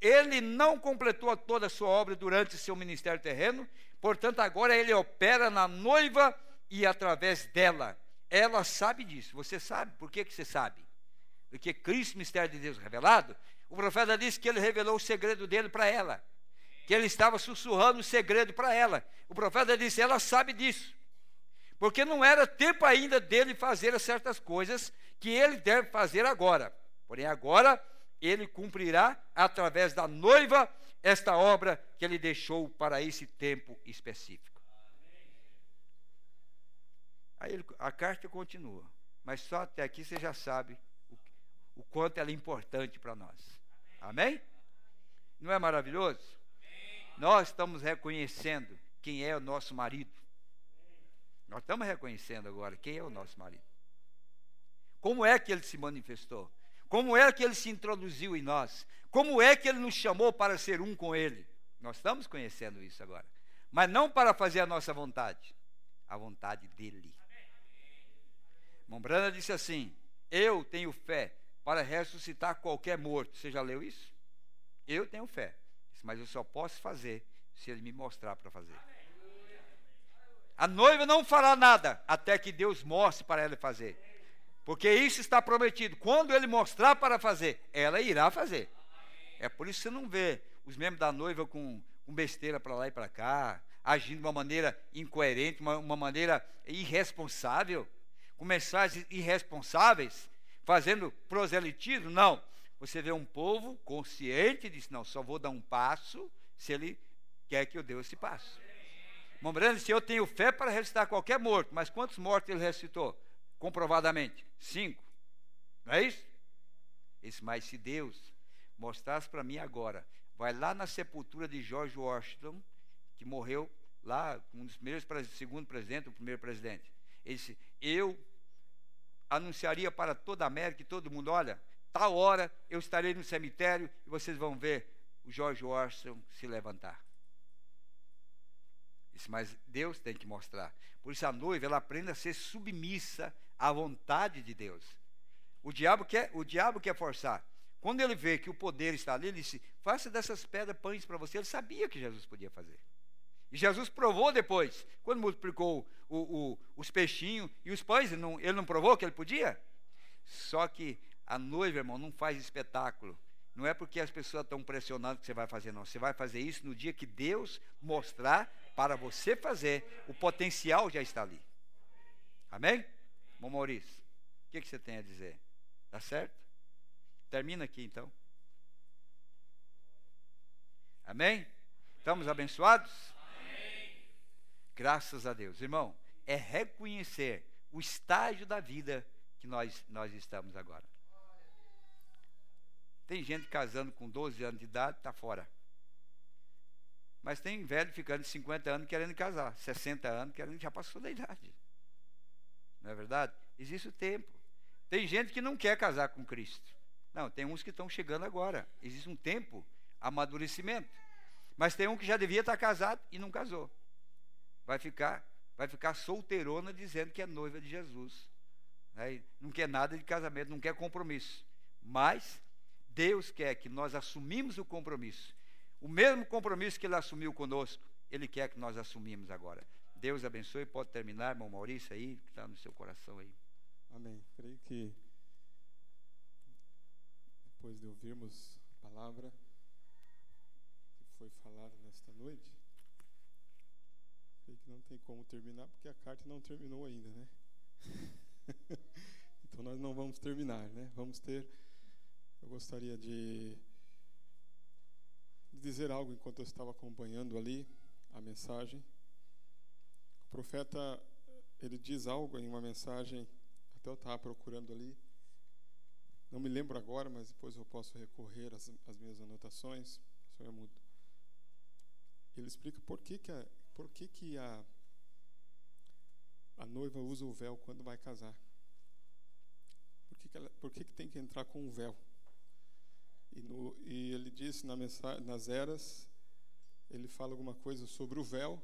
ele não completou toda a sua obra durante seu ministério terreno, portanto, agora ele opera na noiva e através dela. Ela sabe disso. Você sabe? Por que, que você sabe? Porque Cristo, mistério de Deus revelado, o profeta disse que ele revelou o segredo dele para ela. Que ele estava sussurrando o segredo para ela. O profeta disse: ela sabe disso. Porque não era tempo ainda dele fazer certas coisas que ele deve fazer agora. Porém, agora ele cumprirá através da noiva esta obra que ele deixou para esse tempo específico. Aí a carta continua. Mas só até aqui você já sabe o, quanto ela é importante para nós. Amém? Não é maravilhoso? Nós estamos reconhecendo quem é o nosso marido. Nós estamos reconhecendo agora quem é o nosso marido. Como é que ele se manifestou? Como é que ele se introduziu em nós? Como é que ele nos chamou para ser um com ele? Nós estamos conhecendo isso agora. Mas não para fazer a nossa vontade, a vontade dele. Mombrana disse assim: Eu tenho fé para ressuscitar qualquer morto. Você já leu isso? Eu tenho fé, mas eu só posso fazer se ele me mostrar para fazer. A noiva não fará nada até que Deus mostre para ela fazer. Porque isso está prometido. Quando ele mostrar para fazer, ela irá fazer. É por isso que você não vê os membros da noiva com, com besteira para lá e para cá, agindo de uma maneira incoerente, uma, uma maneira irresponsável com mensagens irresponsáveis, fazendo proselitismo. Não. Você vê um povo consciente e diz: não, só vou dar um passo se ele quer que eu dê esse passo. Lembrando, se eu tenho fé para ressuscitar qualquer morto, mas quantos mortos ele ressuscitou? Comprovadamente? Cinco. Não é isso? Esse, mas se Deus mostrasse para mim agora, vai lá na sepultura de George Washington, que morreu lá, um dos primeiros, segundo presidente, o primeiro presidente. Ele disse: Eu anunciaria para toda a América e todo mundo: olha, tal hora eu estarei no cemitério e vocês vão ver o George Washington se levantar. Isso, mas Deus tem que mostrar. Por isso a noiva ela aprende a ser submissa à vontade de Deus. O diabo quer, o diabo quer forçar. Quando ele vê que o poder está ali, ele disse: faça dessas pedras pães para você. Ele sabia que Jesus podia fazer. E Jesus provou depois, quando multiplicou o, o, os peixinhos e os pães, ele não, ele não provou que ele podia? Só que a noiva, irmão, não faz espetáculo. Não é porque as pessoas estão pressionando que você vai fazer, não. Você vai fazer isso no dia que Deus mostrar para você fazer. O potencial já está ali. Amém? Bom, Maurício, o que, que você tem a dizer? Tá certo? Termina aqui então. Amém? Estamos abençoados? Graças a Deus. Irmão, é reconhecer o estágio da vida que nós, nós estamos agora. Tem gente casando com 12 anos de idade, está fora. Mas tem velho ficando de 50 anos querendo casar, 60 anos querendo, já passou da idade. Não é verdade? Existe o tempo. Tem gente que não quer casar com Cristo. Não, tem uns que estão chegando agora. Existe um tempo, amadurecimento. Mas tem um que já devia estar casado e não casou vai ficar, vai ficar solteirona dizendo que é noiva de Jesus. Né? Não quer nada de casamento, não quer compromisso. Mas Deus quer que nós assumimos o compromisso. O mesmo compromisso que ele assumiu conosco, ele quer que nós assumimos agora. Deus abençoe. Pode terminar, irmão Maurício, aí, que está no seu coração aí. Amém. Creio que depois de ouvirmos a palavra que foi falada nesta noite, creio que não tem como terminar, porque a carta não terminou ainda, né? então nós não vamos terminar, né? Vamos ter. Eu gostaria de, de dizer algo enquanto eu estava acompanhando ali a mensagem. O profeta ele diz algo em uma mensagem, até eu estava procurando ali. Não me lembro agora, mas depois eu posso recorrer às, às minhas anotações. Senhor é mudo. Ele explica por que, que, a, por que, que a, a noiva usa o véu quando vai casar. Por que, que, ela, por que, que tem que entrar com o véu? E, no, e ele disse na mensagem, nas eras, ele fala alguma coisa sobre o véu,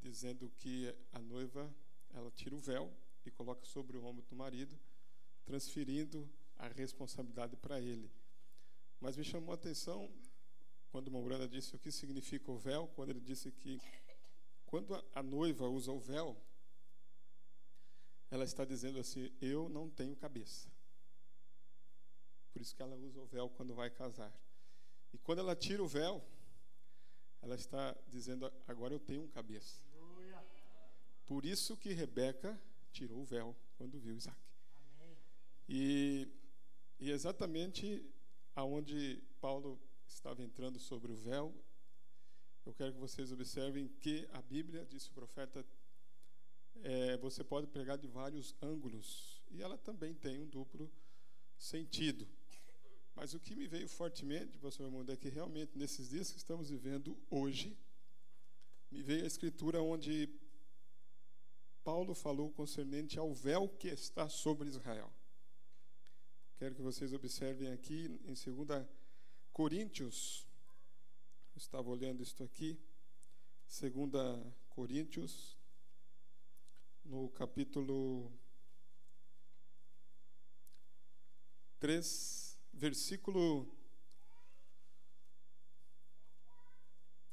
dizendo que a noiva ela tira o véu e coloca sobre o ombro do marido, transferindo a responsabilidade para ele. Mas me chamou a atenção quando Mourana disse o que significa o véu, quando ele disse que quando a noiva usa o véu, ela está dizendo assim: Eu não tenho cabeça. Por isso que ela usa o véu quando vai casar. E quando ela tira o véu, ela está dizendo: Agora eu tenho um cabeça. Por isso que Rebeca tirou o véu quando viu Isaac. E, e exatamente aonde Paulo estava entrando sobre o véu, eu quero que vocês observem que a Bíblia, disse o profeta, é, você pode pregar de vários ângulos e ela também tem um duplo sentido. Mas o que me veio fortemente, pastor Raimundo, é que realmente nesses dias que estamos vivendo hoje, me veio a escritura onde Paulo falou concernente ao véu que está sobre Israel. Quero que vocês observem aqui em 2 Coríntios, eu estava olhando isto aqui, 2 Coríntios, no capítulo 3, versículo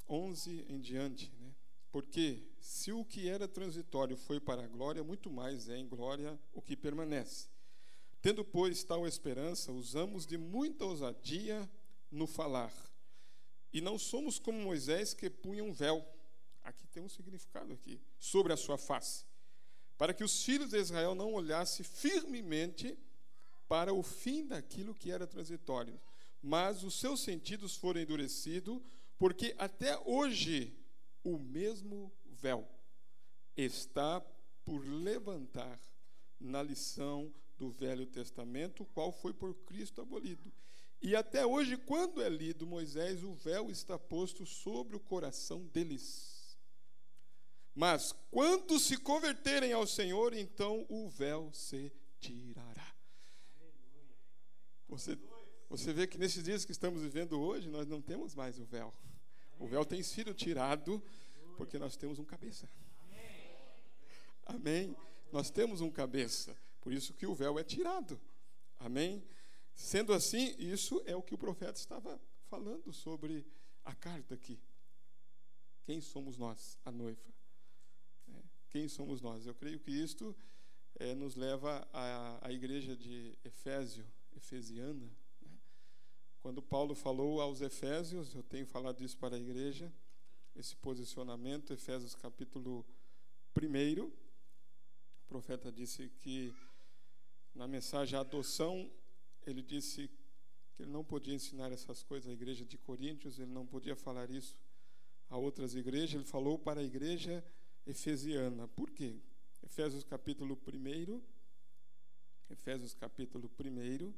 11 em diante, né? Porque se o que era transitório foi para a glória, muito mais é em glória o que permanece. Tendo, pois, tal esperança, usamos de muita ousadia no falar. E não somos como Moisés que punha um véu. Aqui tem um significado aqui, sobre a sua face. Para que os filhos de Israel não olhassem firmemente para o fim daquilo que era transitório. Mas os seus sentidos foram endurecidos, porque até hoje o mesmo véu está por levantar na lição do Velho Testamento, qual foi por Cristo abolido. E até hoje, quando é lido Moisés, o véu está posto sobre o coração deles. Mas quando se converterem ao Senhor, então o véu se tirará. Você, você vê que nesses dias que estamos vivendo hoje, nós não temos mais o véu. O véu tem sido tirado porque nós temos um cabeça. Amém? Nós temos um cabeça, por isso que o véu é tirado. Amém? Sendo assim, isso é o que o profeta estava falando sobre a carta aqui. Quem somos nós, a noiva? É, quem somos nós? Eu creio que isto é, nos leva à, à igreja de Efésio, Efesiana, quando Paulo falou aos Efésios, eu tenho falado isso para a igreja, esse posicionamento, Efésios capítulo 1, o profeta disse que na mensagem adoção, ele disse que ele não podia ensinar essas coisas à igreja de Coríntios, ele não podia falar isso a outras igrejas, ele falou para a igreja efesiana. Por quê? Efésios capítulo 1, Efésios capítulo 1,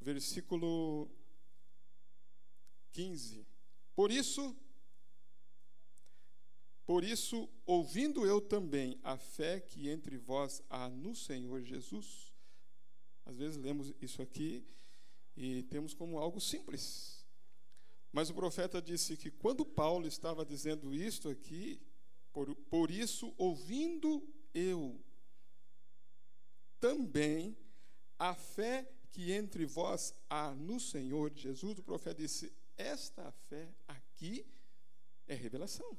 versículo 15. Por isso, por isso, ouvindo eu também a fé que entre vós há no Senhor Jesus, às vezes lemos isso aqui e temos como algo simples. Mas o profeta disse que quando Paulo estava dizendo isto aqui, por, por isso, ouvindo eu também a fé que entre vós há no Senhor Jesus, o profeta disse: esta fé aqui é revelação.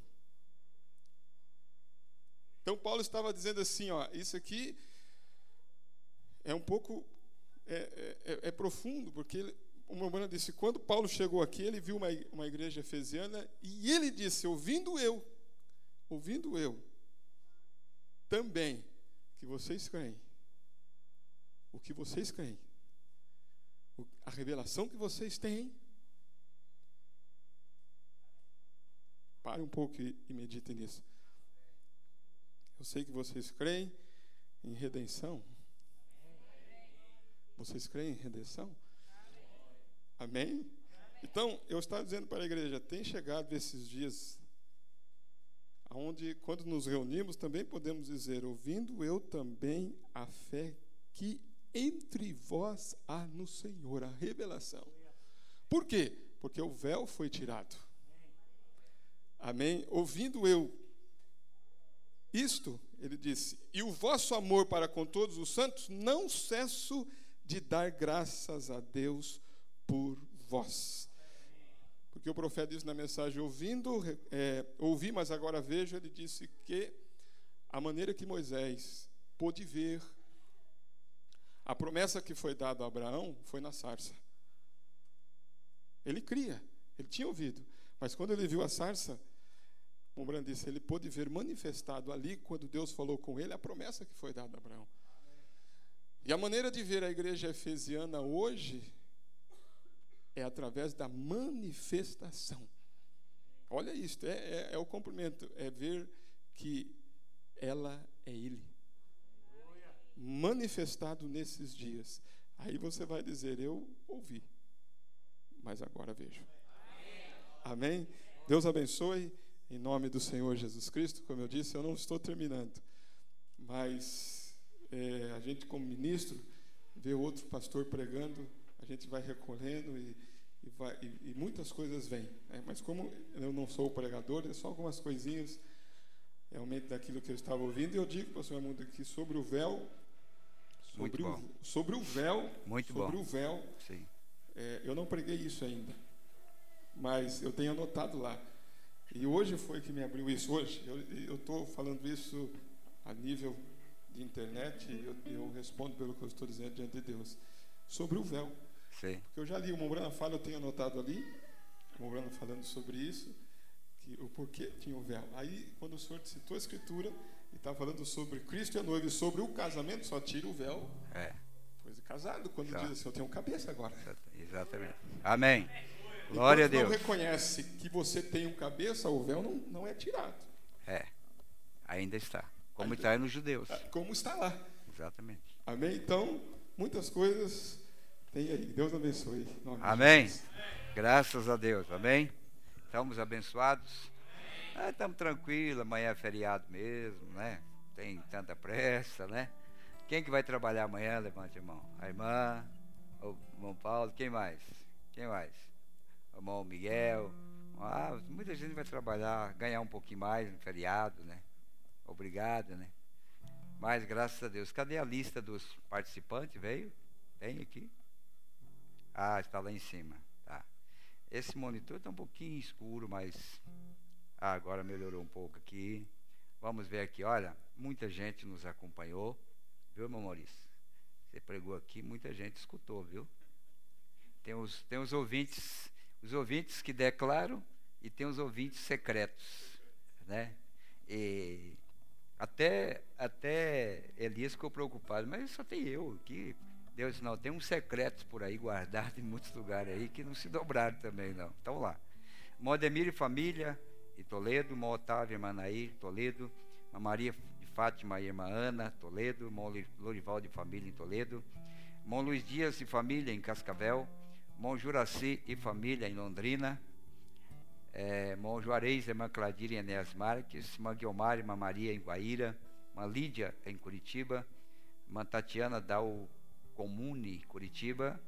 Então Paulo estava dizendo assim, ó, isso aqui é um pouco é, é, é, é profundo, porque ele, o Mormona disse, quando Paulo chegou aqui, ele viu uma, uma igreja efesiana e ele disse, ouvindo eu, ouvindo eu, também que vocês creem, o que vocês creem, a revelação que vocês têm, pare um pouco e, e medite nisso. Eu sei que vocês creem em redenção. Vocês creem em redenção? Amém? Então, eu estava dizendo para a igreja, tem chegado esses dias onde, quando nos reunimos, também podemos dizer, ouvindo eu também a fé que entre vós há no Senhor, a revelação. Por quê? Porque o véu foi tirado. Amém? Ouvindo eu isto, ele disse: E o vosso amor para com todos os santos, não cesso de dar graças a Deus por vós. Porque o profeta disse na mensagem: ouvindo, é, ouvi, mas agora vejo, ele disse que a maneira que Moisés pôde ver a promessa que foi dada a Abraão foi na sarça. Ele cria, ele tinha ouvido, mas quando ele viu a sarça, como Brando disse, ele pôde ver manifestado ali, quando Deus falou com ele, a promessa que foi dada a Abraão. E a maneira de ver a igreja efesiana hoje é através da manifestação. Olha isso, é, é, é o cumprimento, é ver que ela é Ele. Manifestado nesses dias. Aí você vai dizer: Eu ouvi, mas agora vejo. Amém? Deus abençoe. Em nome do Senhor Jesus Cristo, como eu disse, eu não estou terminando, mas é, a gente, como ministro, vê outro pastor pregando, a gente vai recolhendo e, e, vai, e, e muitas coisas vêm. Né? Mas como eu não sou pregador, é só algumas coisinhas realmente daquilo que eu estava ouvindo. E eu digo, pastor Raimundo, que sobre o véu, sobre, o, sobre o véu, Muito sobre bom. o véu, é, eu não preguei isso ainda, mas eu tenho anotado lá. E hoje foi que me abriu isso. Hoje, eu estou falando isso a nível de internet eu, eu, respondo pelo que eu estou dizendo diante de Deus. Sobre o véu. Sim. Porque eu já li o Mombrana fala, eu tenho anotado ali, o Mombrana falando sobre isso, que o porquê tinha o véu. Aí, quando o senhor citou a escritura e está falando sobre Cristo e a noiva e sobre o casamento, só tira o véu. É. Pois casado, quando diz assim, eu tenho cabeça agora. Exatamente. Amém. Glória a Deus. não reconhece que você tem um cabeça, o véu não, não é tirado. É, ainda está. Como está nos judeus. É, como está lá. Exatamente. Amém? Então, muitas coisas tem aí. Deus abençoe. Amém. Graças a Deus. Amém. Estamos abençoados. Ah, estamos tranquilos, amanhã é feriado mesmo, né? Tem tanta pressa, né? Quem que vai trabalhar amanhã? Levante a mão. A irmã, o irmão Paulo, quem mais? Quem mais? o irmão Miguel. Ah, muita gente vai trabalhar, ganhar um pouquinho mais no feriado, né? Obrigado, né? Mas graças a Deus. Cadê a lista dos participantes? Veio? Tem aqui? Ah, está lá em cima. Tá. Esse monitor está um pouquinho escuro, mas ah, agora melhorou um pouco aqui. Vamos ver aqui. Olha, muita gente nos acompanhou. Viu, meu Maurício? Você pregou aqui, muita gente escutou, viu? Tem os, tem os ouvintes os ouvintes que declaram e tem os ouvintes secretos, né? E até até Elias ficou preocupado, mas só tem eu aqui. Deus não, tem uns secretos por aí guardados em muitos lugares aí que não se dobraram também não. Então lá. Modemir e família em Toledo, Mó Otávio, Nair, Toledo, Maria de Fátima e irmã Ana, Toledo, Mó Lorival de família em Toledo, Mão Luiz Dias e família em Cascavel, Mão Juraci e família em Londrina, é, Mão Juarez, irmã Cladira em Enéas Marques, Mãe Guilmar, irmã Maria em Guaíra, Mãe Lídia em Curitiba, Mãe Tatiana Dal Comune, Curitiba,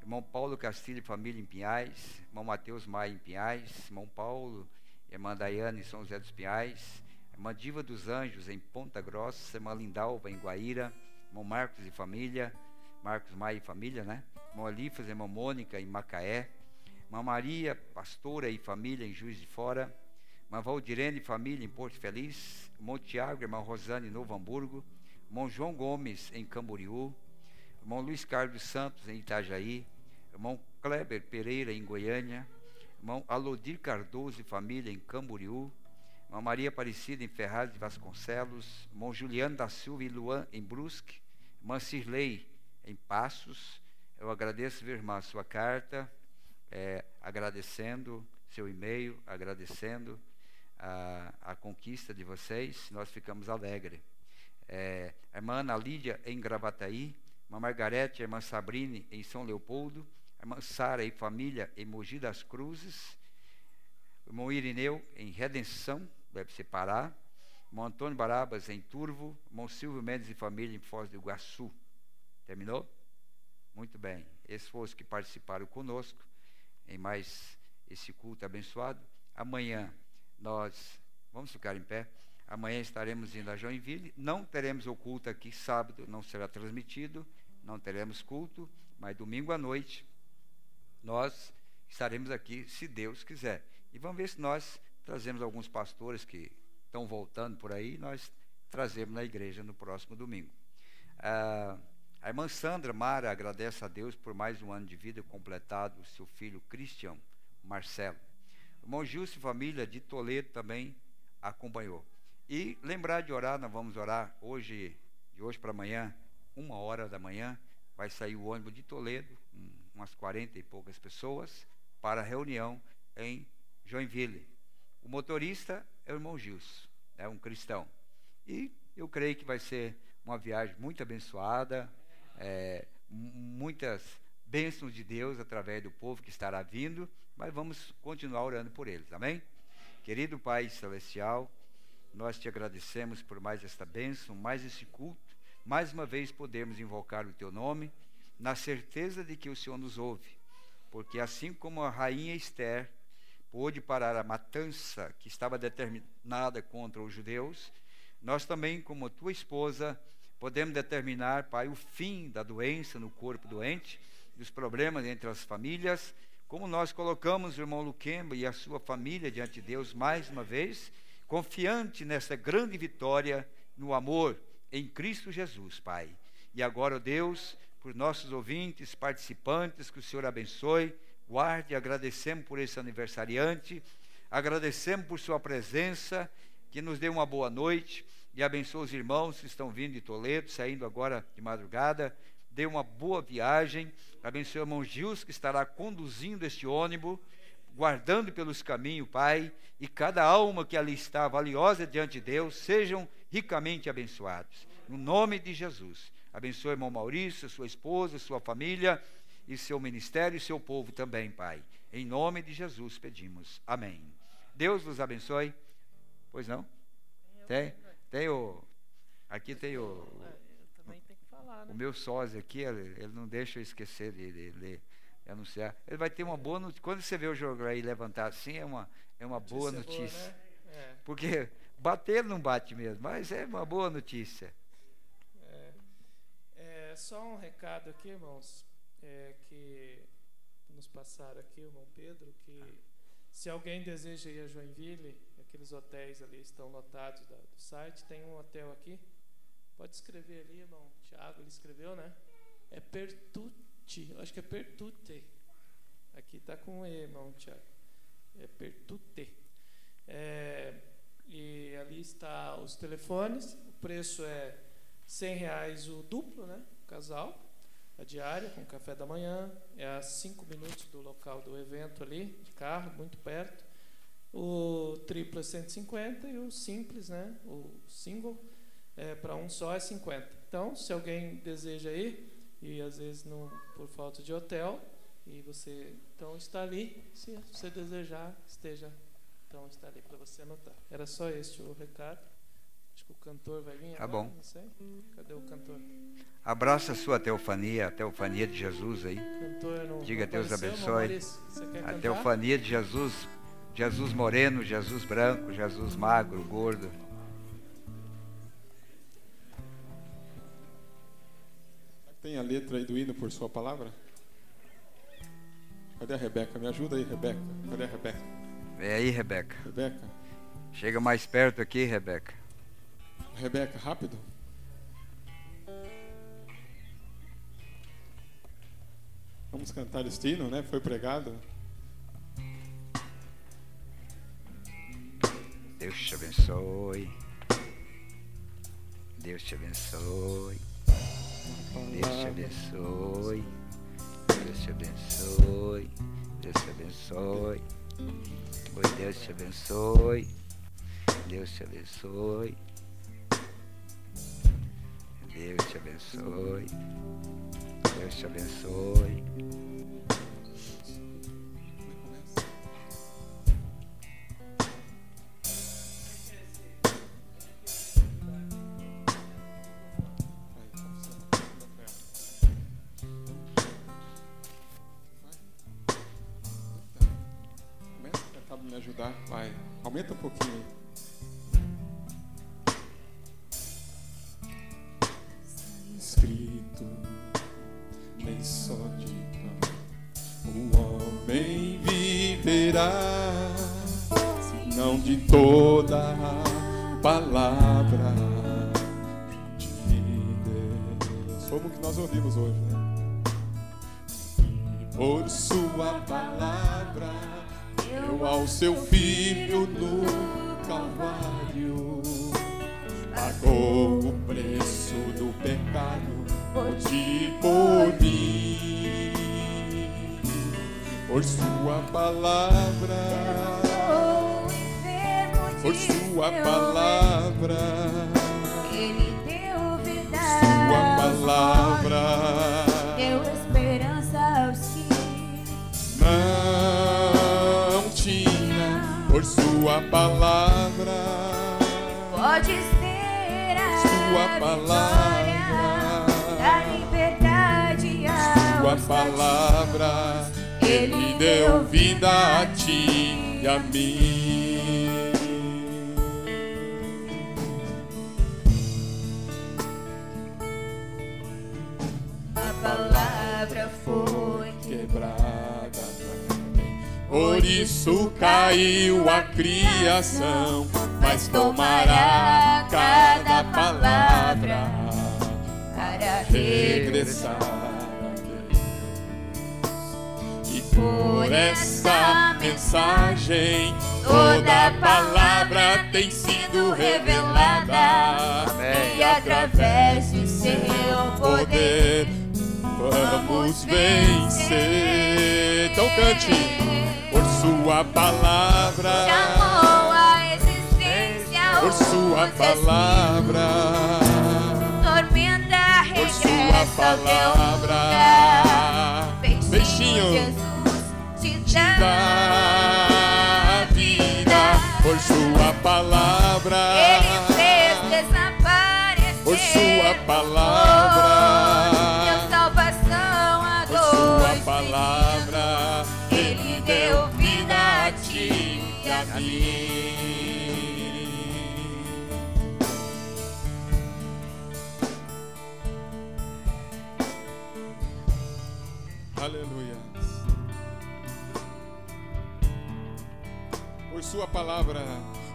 irmão Paulo Castilho e família em Pinhais, irmão Mateus Maia em Pinhais, irmão Paulo e irmã Daiane em São José dos Pinhais, irmã Diva dos Anjos em Ponta Grossa, irmã Lindalva em Guaíra, irmão Marcos e família, Marcos Maia e família, né? Irmão Alifas, irmã Mônica em Macaé, Irmã Maria, pastora e família em Juiz de Fora. Irmã Valdirene família em Porto Feliz. Irmão Tiago, irmã Rosane em Novo Hamburgo. Irmão João Gomes em Camboriú. Irmão Luiz Carlos Santos em Itajaí. Irmão Kleber Pereira em Goiânia. Irmão Alodir Cardoso e família em Camboriú. Irmã Maria Aparecida em Ferraz de Vasconcelos. Irmão Juliano da Silva e Luan em Brusque. Irmã Cirlei em Passos. Eu agradeço, irmã, a sua carta é, agradecendo seu e-mail, agradecendo a, a, conquista de vocês, nós ficamos alegres. É, a irmã Ana Lídia em Gravataí, a irmã Margarete, a irmã Sabrine em São Leopoldo, a irmã Sara e família em Mogi das Cruzes, o irmão Irineu em Redenção, deve ser Pará, irmão Antônio Barabas em Turvo, irmão Silvio Mendes e família em Foz do Iguaçu. Terminou? Muito bem. Esses foram os que participaram conosco em mais esse culto abençoado. Amanhã nós vamos ficar em pé. Amanhã estaremos indo a Joinville. Não teremos o culto aqui sábado, não será transmitido, não teremos culto, mas domingo à noite nós estaremos aqui, se Deus quiser. E vamos ver se nós trazemos alguns pastores que estão voltando por aí, nós trazemos na igreja no próximo domingo. Ah, a irmã Sandra Mara agradece a Deus por mais um ano de vida completado, seu filho Christian Marcelo. O irmão Gilson família de Toledo também acompanhou. E lembrar de orar, nós vamos orar hoje, de hoje para amanhã, uma hora da manhã, vai sair o ônibus de Toledo, umas 40 e poucas pessoas, para a reunião em Joinville. O motorista é o irmão Gilson, é um cristão. E eu creio que vai ser uma viagem muito abençoada, é, muitas bênçãos de Deus através do povo que estará vindo, mas vamos continuar orando por eles, amém? Querido Pai Celestial, nós te agradecemos por mais esta bênção, mais esse culto, mais uma vez podemos invocar o teu nome, na certeza de que o Senhor nos ouve, porque assim como a rainha Esther pôde parar a matança que estava determinada contra os judeus, nós também, como tua esposa, podemos determinar, Pai, o fim da doença no corpo doente, dos problemas entre as famílias, como nós colocamos o irmão Luquemba e a sua família diante de Deus mais uma vez, confiante nessa grande vitória no amor em Cristo Jesus, Pai. E agora, ó Deus, por nossos ouvintes, participantes, que o Senhor abençoe, guarde, agradecemos por esse aniversariante, agradecemos por sua presença, que nos dê uma boa noite e abençoe os irmãos que estão vindo de Toledo, saindo agora de madrugada. Dê uma boa viagem. Abençoe o irmão Gils, que estará conduzindo este ônibus, guardando pelos caminhos, Pai. E cada alma que ali está, valiosa diante de Deus, sejam ricamente abençoados. No nome de Jesus. Abençoe o irmão Maurício, sua esposa, sua família e seu ministério e seu povo também, Pai. Em nome de Jesus pedimos. Amém. Deus vos abençoe. Pois não? Tem? Tem o. Aqui tem o. Falar, né? O meu sósia aqui, ele, ele, não deixa eu esquecer de, de, de, anunciar. Ele vai ter uma boa notícia. Quando você vê o jogo aí levantar assim, é uma, é uma boa notícia. Boa, né? é. Porque bater não bate mesmo, mas é uma boa notícia. É, é só um recado aqui, irmãos, é, que nos passaram aqui, o irmão Pedro, que se alguém deseja ir a Joinville, aqueles hotéis ali estão lotados da, do site. Tem um hotel aqui. Pode escrever ali, irmão. Tiago, ele escreveu, né? É Pertuti. Eu acho que é Pertute. Aqui está com E, irmão Tiago. É Pertute. É, e ali está os telefones. O preço é 100 reais o duplo, né? O casal. A diária, com café da manhã. É a 5 minutos do local do evento ali, de carro, muito perto. O triplo é 150 e o simples, né? O single, é, para um só é 50. Então, se alguém deseja ir, e às vezes não, por falta de hotel, e você então está ali, se você desejar, esteja, então está ali para você anotar. Era só este o recado. Acho que o cantor vai vir. Tá agora, bom. Não sei. Cadê o cantor? Abraça a sua teofania, a teofania de Jesus aí. Cantor não, Diga Deus abençoe. A teofania de Jesus Jesus moreno, Jesus branco, Jesus magro, gordo. Tem a letra aí do hino por sua palavra? Cadê a Rebeca? Me ajuda aí, Rebeca. Cadê a Rebeca? Vem aí, Rebeca. Rebeca? Chega mais perto aqui, Rebeca. Rebeca, rápido. Vamos cantar este hino, né? Foi pregado. Deus te abençoe. Deus te abençoe. Deus te abençoe. Deus te abençoe. Deus te abençoe. Oi, Deus te abençoe. Deus te abençoe. Deus te abençoe. Deus te abençoe. Ajudar. Vai, aumenta um pouquinho aí. Escrito, nem só de pão o homem viverá, não de toda palavra de Deus. Como que nós ouvimos hoje, né? Por sua palavra ao seu filho no Calvário, pagou o preço do pecado por ti por mim. Por sua palavra, por sua palavra, Ele deu vida. sua palavra. Palavra, podes ter a Sua palavra. da liberdade sua aos palavra, ele deu vida a ti e a mim. Por isso caiu a criação, mas tomará cada palavra para regressar a Deus. E por essa mensagem, toda palavra tem sido revelada. E através de seu poder vamos vencer. Então cante sua palavra. chamou a existência Por sua palavra. Tormenta regressa ao teu lugar. Peixinho, Peixinho, Jesus te dá vida por sua palavra. Ele fez desaparecer Por sua palavra. Deu salvação a Por sua dois palavra. A mim. Aleluia. Por sua palavra,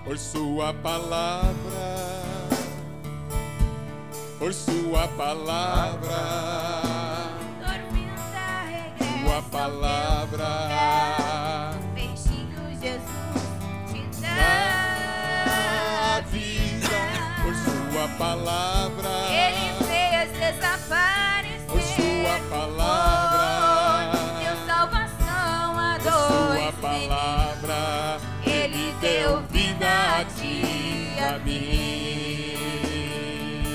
por sua palavra, por sua palavra, Tormenta regressa sua palavra. Peixinho Jesus dá vida por sua palavra. Ele fez desaparecer Por sua palavra. Oh, Deu salvação a Por sua palavra, Ele deu vida a ti e a mim.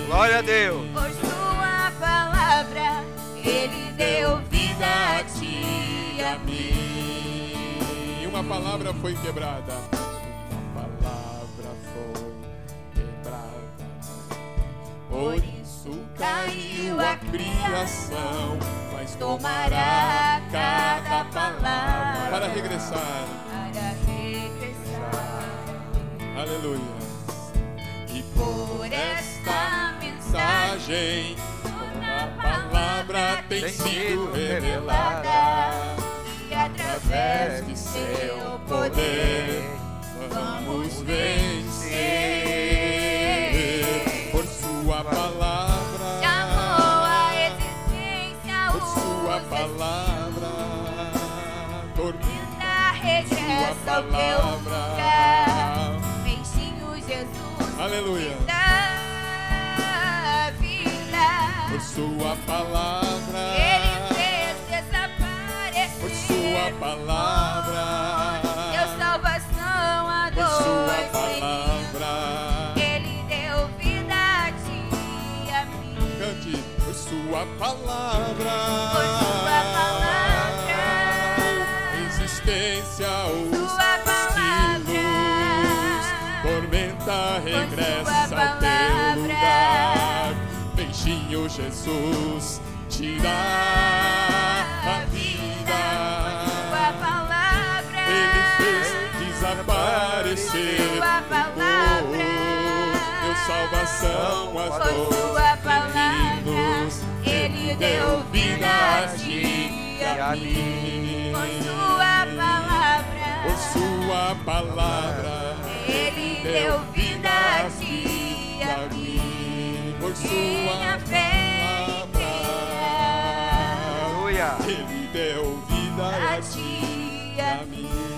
Glória a Deus. Por sua palavra Ele deu vida a ti e a mim E uma palavra foi quebrada. Por isso caiu a criação, mas tomará cada palavra para regressar. Para regressar Aleluia. E Por esta mensagem toda palavra tem sido revelada. E através Manifeste seu poder, vamos vencer. Teu lugar. Peixinho Jesus Aleluia. da vida. Por sua palavra, Ele fez desaparecer por sua palavra, Deu salvação a por sua palavra. meninos. Ele deu vida a ti e a mim. Cante por sua palavra. Por palavra. Beijinho Jesus te dá a vida. Sua palavra. Ele fez desaparecer Sua o palavra. Deu salvação às dores palavra. Ele deu vida a ti e a mim. Por sua palavra. Por sua palavra, Ele deu vida a ti e mim. Por sua fé Aleluia. Ele deu vida A ti e a mim.